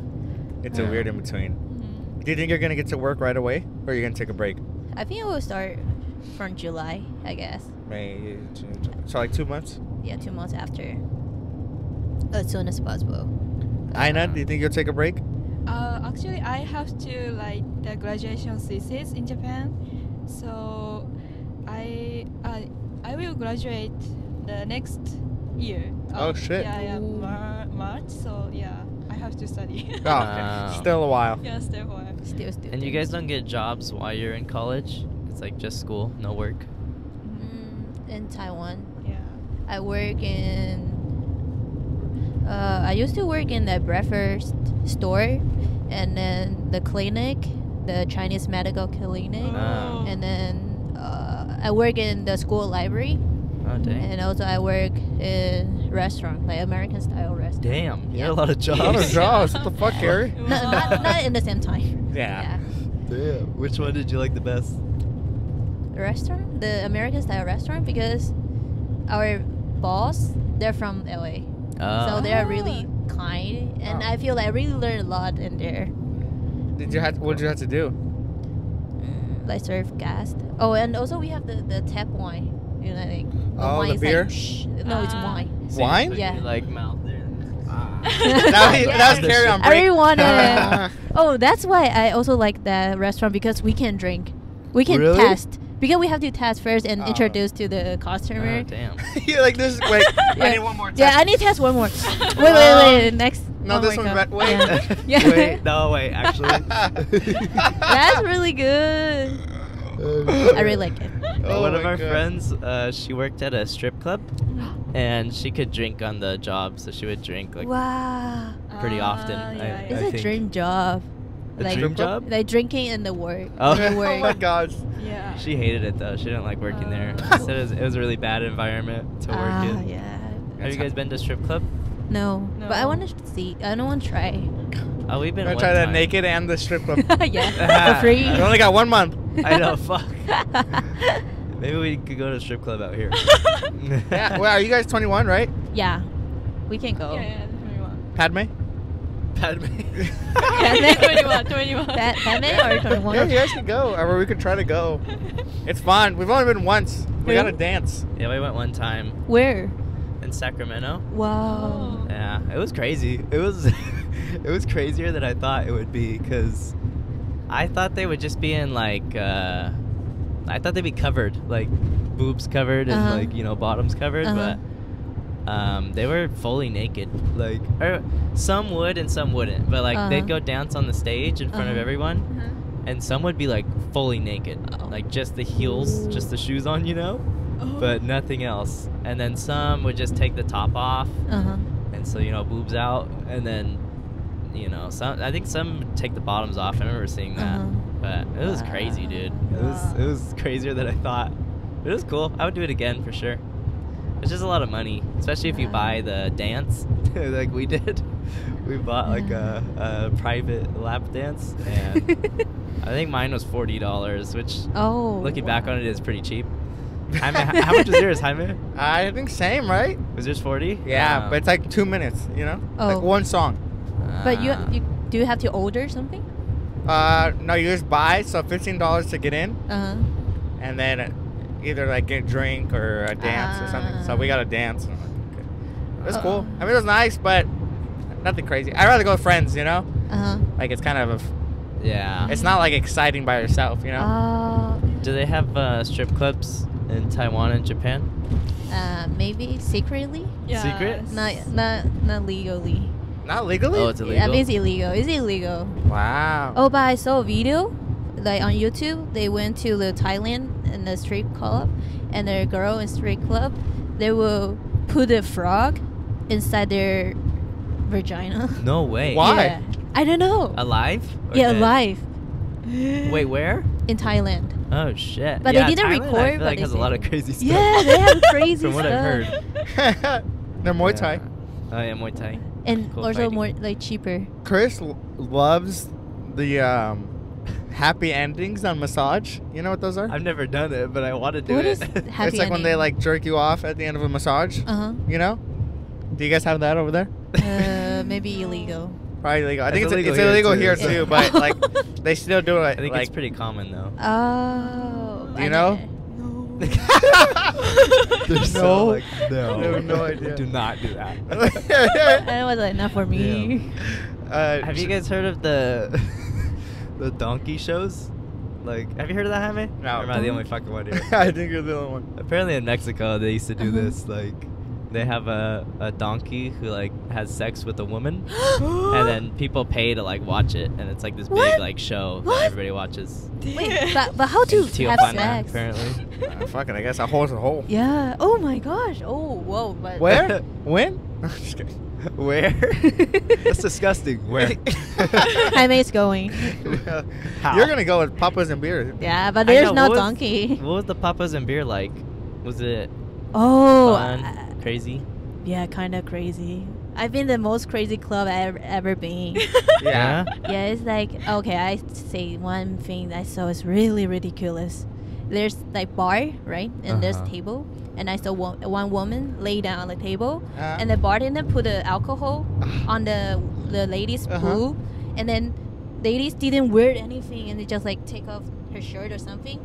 S2: it's a weird in between.
S4: mm.
S2: Do you think you're gonna get to work right away, or are you're gonna take a break?
S3: I think it will start from July. I guess.
S2: May, June, July. so like two months.
S3: Yeah, two months after. As soon as possible.
S2: Aina, do you think you'll take a break?
S4: Uh, actually, I have to like the graduation thesis in Japan, so I I I will graduate the next year.
S2: Oh,
S4: Uh,
S2: shit.
S4: Yeah, yeah, Mar- March. So yeah, I have to study.
S2: Oh.
S1: Wow. <laughs> <laughs>
S2: still a while.
S4: yeah, still a while.
S3: Still student.
S1: And you guys don't get jobs while you're in college? It's like just school, no work.
S3: Mm, in Taiwan.
S4: Yeah.
S3: I work in. Uh, I used to work in the breakfast store, and then the clinic, the Chinese medical clinic,
S1: Oh.
S3: and then uh, I work in the school library,
S1: Oh
S3: and also I work in restaurant, like American style restaurant.
S1: Damn, you
S3: Yeah.
S1: had a lot of jobs.
S2: A
S1: jobs.
S2: lot of <laughs> jobs. What the fuck, Gary?
S3: No, not, not in the same time.
S2: Yeah.
S1: Damn. Which one did you like the best?
S3: The restaurant, the American style restaurant, because our boss, they're from LA.
S1: Uh,
S3: so they're really kind and
S2: Oh.
S3: i feel like i really learned a lot in there
S2: Did you have? What did you have to do?
S3: mm, like serve guests oh and also we have the, the tap wine you know like
S2: Oh,
S3: wine
S2: the
S3: is
S2: beer?
S3: like, shh, no it's
S4: Ah.
S3: wine
S1: so
S2: Wine?
S1: put
S3: Yeah.
S1: your, like mouth there. <laughs>
S2: that was, that was <laughs> carry on
S3: I
S2: break.
S3: really <laughs> wanna- oh that's why i also like that restaurant because we can drink we can
S1: Really?
S3: test because we have to test first and
S2: Oh.
S3: introduce to the customer
S1: Oh, damn. <laughs>
S2: You're like this. Wait, <laughs> I need one more.
S3: yeah i need to test one more <laughs> wait wait wait next
S2: No,
S3: oh
S2: this
S3: my
S2: one's
S3: God.
S2: better. Wait.
S3: yeah, Yeah.
S1: Wait, no, wait, actually.
S3: that's really good i really like it
S2: Oh
S1: One of our
S2: God.
S1: friends, uh, she worked at a strip club, and she could drink on the job, so she would drink like
S3: wow
S1: pretty
S4: Ah,
S1: often.
S4: yeah,
S1: I-
S4: yeah.
S3: It's
S1: I
S3: a
S1: think.
S3: dream job.
S1: A
S3: like-
S1: dream job.
S3: Like drinking in the work.
S1: Oh.
S3: in <laughs>
S2: oh
S3: work.
S2: my gosh.
S4: Yeah.
S1: She hated it though. She didn't like working there.
S4: Oh.
S1: She said it was, it was a really bad environment to work
S3: ah,
S1: in.
S3: yeah.
S1: Have you guys been to strip club?
S3: No, but I want to see. I don't want to try.
S1: Oh, we've been.
S2: I'm gonna try the
S1: time.
S2: naked and the strip club. <laughs>
S3: yeah, <laughs> for free.
S2: we only got one month.
S1: I know. Fuck. Maybe we could go to a strip club out here.
S2: Yeah. Well, are you guys 21, right?
S3: yeah, we can go.
S4: Yeah, yeah, 21.
S2: Padme?
S1: Padme. <laughs>
S3: Padme? <laughs>
S4: 21, 21.
S3: Pa- Padme or 21?
S2: Yeah, you guys can go. Or we could try to go. It's fun. We've only been once. We
S3: Really?
S2: gotta dance.
S1: yeah, we went one time
S3: Where?
S1: in Sacramento.
S3: Wow.
S1: Yeah, it was crazy. It was, <laughs> it was crazier than I thought it would be because I thought they would just be in like, uh, I thought they'd be covered, like boobs covered and
S3: Uh-huh.
S1: like you know bottoms covered,
S3: Uh-huh.
S1: but um, they were fully naked. Like, or some would and some wouldn't, but like
S3: Uh-huh.
S1: they'd go dance on the stage in front of
S3: Uh-huh.
S1: everyone,
S4: Uh-huh.
S1: and some would be like fully naked,
S3: Oh.
S1: like just the heels, just the shoes on, you know,
S4: Oh.
S1: but nothing else. And then some would just take the top off
S3: Uh huh.
S1: and so you know boobs out and then you know some i think some take the bottoms off i remember seeing that
S3: Uh-huh.
S1: but it was crazy dude it was it was crazier than i thought it was cool i would do it again for sure it's just a lot of money especially if you buy the dance <laughs> like we did we bought like a, a private lap dance and <laughs> i think mine was $40 which
S3: oh.
S1: looking back on it is pretty cheap <laughs> Jaime, how much was yours jaime
S2: I think same, right?
S1: was yours 40
S2: Yeah,
S1: Wow.
S2: but it's like two minutes, you know?
S3: Oh.
S2: Like one song.
S3: But you,
S1: Ah.
S3: you do you have to order something?
S2: Uh, no, you just buy, so $15 to get in,
S3: Uh huh.
S2: and then either like get a drink or a dance or something. So we got a dance. and like, okay. It was cool.
S3: Uh.
S2: I mean, it was nice, but nothing crazy. I'd rather go with friends, you know?
S3: Uh huh.
S2: Like, it's kind of, a,
S1: yeah
S2: it's not like exciting by yourself, you know?
S3: Uh,
S1: Do they have uh, strip clubs in Taiwan and Japan?
S3: uh, maybe secretly.
S4: Yeah.
S1: Secret?
S3: Not not not legally.
S2: not legally?
S1: Oh, it's
S3: Yeah,
S1: illegal.
S3: it's illegal. It's illegal.
S2: wow.
S3: Oh, but I saw a video, like on YouTube. They went to the Thailand in the strip club, and the girl in strip club, they will put a frog inside their vagina. <laughs>
S1: No way.
S2: Why?
S3: Yeah. I don't know.
S1: Alive?
S3: Yeah,
S1: dead?
S3: live
S1: Wait, where?
S3: in Thailand.
S1: Oh shit.
S3: But they didn't
S1: Thailand,
S3: record,
S1: I feel
S3: but
S1: like
S3: they
S1: has a lot of crazy stuff.
S3: Yeah, they have <laughs> crazy
S1: From what
S3: stuff.
S1: I've heard. <laughs>
S2: They're Muay Thai.
S1: Yeah. Oh yeah, Muay Thai.
S3: And
S1: Cool
S3: also
S1: fighting.
S3: more like cheaper.
S2: Chris l- loves the um, happy endings on massage. You know what those are?
S1: I've never done it, but I want to do
S3: What
S1: it.
S3: is <laughs> happy
S2: it's like when they like jerk you off at the end of a massage.
S3: Uh huh.
S2: You know? Do you guys have that over there?
S3: Uh, <laughs> maybe illegal.
S2: Probably illegal. I
S1: It's
S2: think it's
S1: illegal
S2: it's
S1: here,
S2: illegal
S1: too,
S2: here
S1: so-
S2: too, but <laughs> like they still do it.
S1: I think
S2: like,
S1: it's pretty common though.
S3: Oh.
S2: You
S3: I
S2: know?
S4: No.
S1: They're
S2: No.
S1: like, no.
S2: I have no idea.
S1: Do not do that.
S3: That was enough for me.
S2: uh,
S1: have you guys heard of the the donkey shows? Like, have you heard of that, Jaime?
S2: No.
S1: Or am I the only fucking one here? <laughs>
S2: I think you're the only one.
S1: Apparently in Mexico they used to do
S3: Uh-huh.
S1: this. Like, they have a, a donkey who like has sex with a woman, <gasps> and then people pay to like watch it, and it's like this big
S3: What?
S1: like show
S3: What?
S1: that everybody watches.
S3: Wait, <laughs> but, but how to
S1: In
S3: have
S1: Tijuana,
S3: sex?
S1: apparently.
S2: Uh, fucking, I guess a hole's a hole.
S3: Yeah. Oh my gosh. Oh, whoa. But
S2: Where? <laughs> when? I'm just kidding. <laughs>
S1: Where? That's disgusting. Where? <laughs>
S3: Jaime's going.
S1: How?
S2: You're gonna go with papas and beer.
S3: Yeah, but there's
S1: know,
S3: no
S1: what was-
S3: donkey.
S1: What was the papas and beer like? Was it
S3: Oh.
S1: fun,
S3: uh,
S1: crazy?
S3: yeah, kind of crazy. I've been the most crazy club I've ever, ever been. <laughs>
S2: Yeah.
S3: yeah, it's like okay. I say one thing that I saw is really ridiculous. There's like bar right, and there's
S1: Uh-huh.
S3: table, and I saw one, one woman lay down on the table,
S2: Uh,
S3: and the bartender put the alcohol <sighs> on the the lady's
S2: Uh-huh.
S3: boob, and then ladies didn't wear anything, and they just like take off her shirt or something,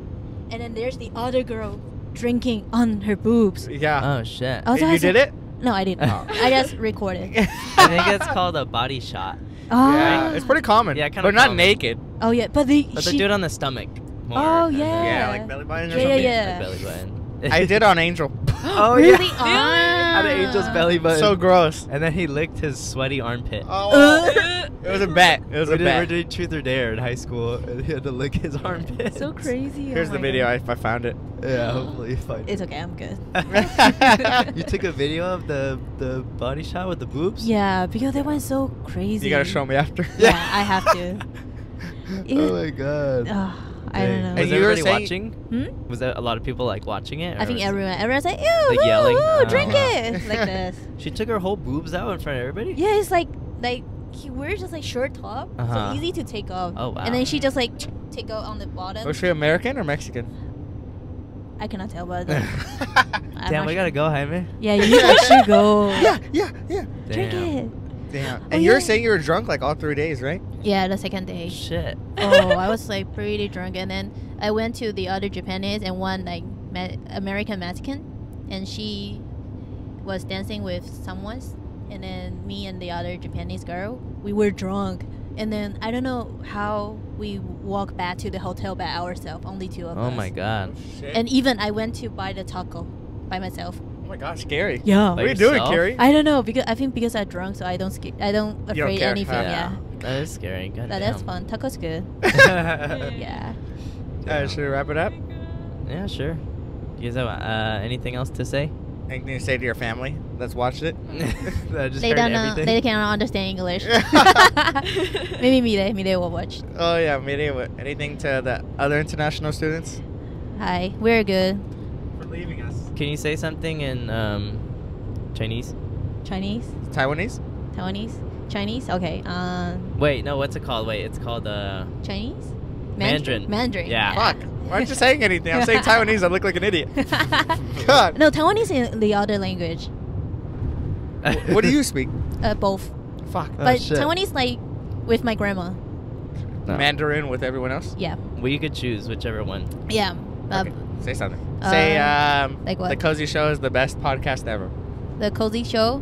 S3: and then there's the other girl drinking on her boobs.
S2: yeah.
S1: Oh shit!
S3: I
S2: you
S3: also-
S2: did it?
S3: No, I didn't.
S2: Oh.
S3: I just recorded. <laughs>
S1: I think it's called a body shot.
S3: Oh,
S2: Yeah, it's pretty common.
S1: Yeah, kinda
S2: but not
S1: common.
S2: naked.
S3: Oh yeah, but they.
S1: But they
S3: she-
S1: do it on the stomach. More,
S3: Oh,
S1: and then-
S3: yeah.
S2: Yeah, like belly button or
S3: Yeah,
S2: something.
S3: yeah,
S1: Like belly button.
S2: I <laughs> did on Angel. <gasps> <laughs>
S1: oh <laughs>
S3: really?
S1: yeah.
S3: Ah.
S1: At an angel's belly button.
S2: so gross.
S1: And then he licked his sweaty armpit.
S2: Oh, it was a bet. It was
S1: we
S2: a
S1: did, we
S2: bet.
S1: doing truth or dare in high school, and he had to lick his armpit.
S3: So crazy.
S2: Here's
S3: oh
S2: the video
S3: God.
S2: if I found it.
S1: Yeah, hopefully you find it.
S3: It's okay. I'm good.
S1: you took a video of the the body shot with the boobs.
S3: Yeah, because they went so crazy.
S2: You gotta show me after.
S3: Yeah, I have to.
S1: oh my god.
S3: Ugh, I don't know.
S2: And
S1: Was
S2: you were
S1: everybody
S2: saying-
S1: watching?
S3: Hmm?
S1: Was there a lot of people like watching it?
S3: I think everyone, everyone's like, ew,
S1: Like
S3: woo,
S1: yelling?
S3: woo, drink
S1: Uh-huh.
S3: it, like <laughs> this.
S1: She took her whole boobs out in front of everybody.
S3: Yeah, it's like like he wears just like short top,
S1: Uh-huh.
S3: so easy to take off.
S1: Oh, wow.
S3: And then she just like take out on the bottom.
S2: Was she American or Mexican?
S3: I cannot tell, but <laughs> I'm
S1: Damn, we
S3: sure.
S1: gotta go, Jaime.
S3: Yeah, you guys should go. <laughs>
S2: yeah, yeah, yeah.
S3: Drink it.
S2: Damn.
S3: Oh,
S2: And you're
S3: yeah.
S2: saying you were drunk like all three days, right?
S3: Yeah, the second day.
S1: Shit.
S3: Oh, I was like pretty drunk, and then I went to the other Japanese and one like me- American Mexican, and she was dancing with someone, and then me and the other Japanese girl, we were drunk, and then I don't know how we walked back to the hotel by ourselves, only two of oh us.
S1: Oh my god.
S2: Oh, shit.
S3: And even I went to buy the taco by myself.
S2: Oh my god, scary.
S3: Yeah.
S2: What are you doing,
S1: yourself?
S2: Kerri?
S3: I don't know because I think because I'm drunk, so I don't sca- I don't
S2: don't
S3: afraid
S2: care,
S3: anything.
S2: huh?
S3: Yeah,
S1: That is scary. God
S3: but
S1: damn.
S3: that's fun. Taco's good. <laughs> <laughs> Yeah.
S2: should we wrap it up?
S1: Yeah, sure. Do You guys have uh, anything else to say?
S2: Anything to say to your family that's watched it? <laughs>
S1: I just
S3: they don't know.
S1: everything.
S3: They cannot understand English. Maybe Mide. Mide will watch.
S2: Oh yeah, Miri, what- anything to the other international students?
S3: Hi, we're good.
S2: For leaving us.
S1: Can you say something in um, Chinese?
S3: Chinese,
S2: Taiwanese?
S3: Taiwanese, Chinese. Okay. Um,
S1: Wait, no. What's it called? Wait, it's called uh.
S3: Chinese.
S1: Mandarin.
S3: Mandarin.
S1: Yeah.
S2: Fuck. Why aren't you saying anything? I'm saying Taiwanese. I look like an idiot. <laughs> God.
S3: No, Taiwanese is the other language.
S2: What do you speak?
S3: Uh, both.
S2: Fuck.
S1: Oh,
S3: but
S1: shit.
S3: Taiwanese like with my grandma.
S1: No.
S2: Mandarin with everyone else?
S3: Yeah.
S1: Well, you could choose whichever one.
S3: Yeah. Uh,
S2: Okay. Say something.
S3: uh,
S2: Say um,
S3: like what?
S2: the Cozy Show is the best podcast ever.
S3: The Cozy Show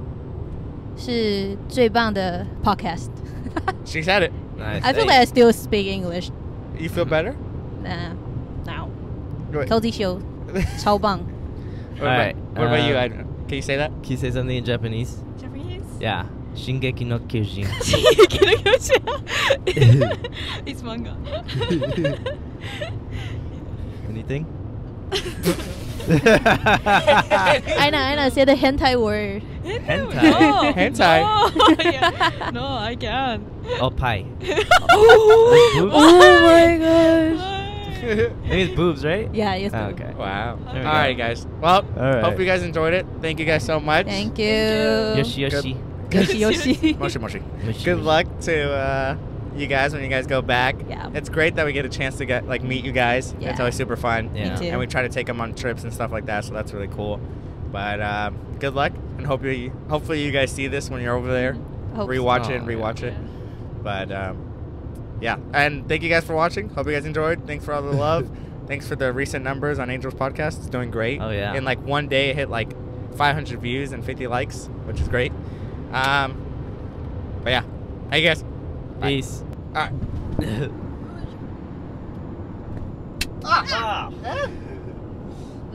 S3: 是最棒的 podcast. <laughs>
S2: She said it.
S1: Nice.
S3: I feel like I still speak English.
S2: You feel better?
S3: Nah. No.
S2: What,
S3: Cozy Show <laughs> 超棒.
S2: what,
S1: Alright,
S2: about, what about you?
S1: uh,
S2: I, can you say that?
S1: Can you say something in Japanese?
S4: Japanese?
S1: Yeah. Shingeki no Kyojin. <laughs>
S4: it's manga.
S1: Anything?
S3: I know, I know. Say the hentai word.
S1: Hentai.
S4: No, <laughs> <laughs>
S2: Hentai.
S4: No, <laughs> yeah. no, I can't.
S1: Oh, pie.
S3: oh, my gosh.
S1: I think it's boobs, right?
S3: Yeah, yes. No.
S1: okay.
S2: wow.
S1: There
S2: All
S1: go.
S2: right, guys. Well,
S1: Alright.
S2: hope you guys enjoyed it. Thank you guys so much.
S3: Thank you.
S1: Yoshi Yoshi.
S3: Yoshi Yoshi.
S2: Moshi Moshi.
S1: Yoshi,
S2: Good luck to uh, you guys when you guys go back.
S3: Yeah.
S2: It's great that we get a chance to get like meet you guys.
S3: Yeah.
S2: It's always super fun.
S1: Yeah.
S3: too.
S2: And we try to take them on trips and stuff like that, so that's really cool. But um, good luck, and hope you hopefully you guys see this when you're over there.
S3: Hope
S2: Rewatch
S1: so.
S2: it and
S1: Oh, yeah.
S2: rewatch it. But um, yeah, and thank you guys for watching. Hope you guys enjoyed. Thanks for all the love. <laughs> Thanks for the recent numbers on Angels Podcast. It's doing great.
S1: Oh, yeah.
S2: In like one day, it hit like 500 views and 50 likes, which is great. Um, but yeah, hey guys. Bye.
S1: Peace.
S2: Alright.
S1: ah.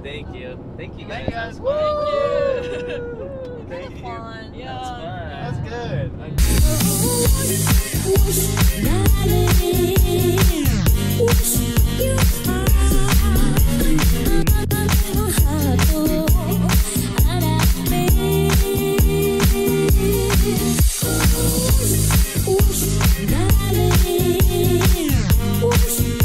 S1: Thank you. Thank you guys.
S2: Thank you. Thank
S1: you.
S2: Thank you.
S3: Fun.
S4: Yeah.
S1: That's fun.
S2: That's good.
S5: Oops, darling. Oops.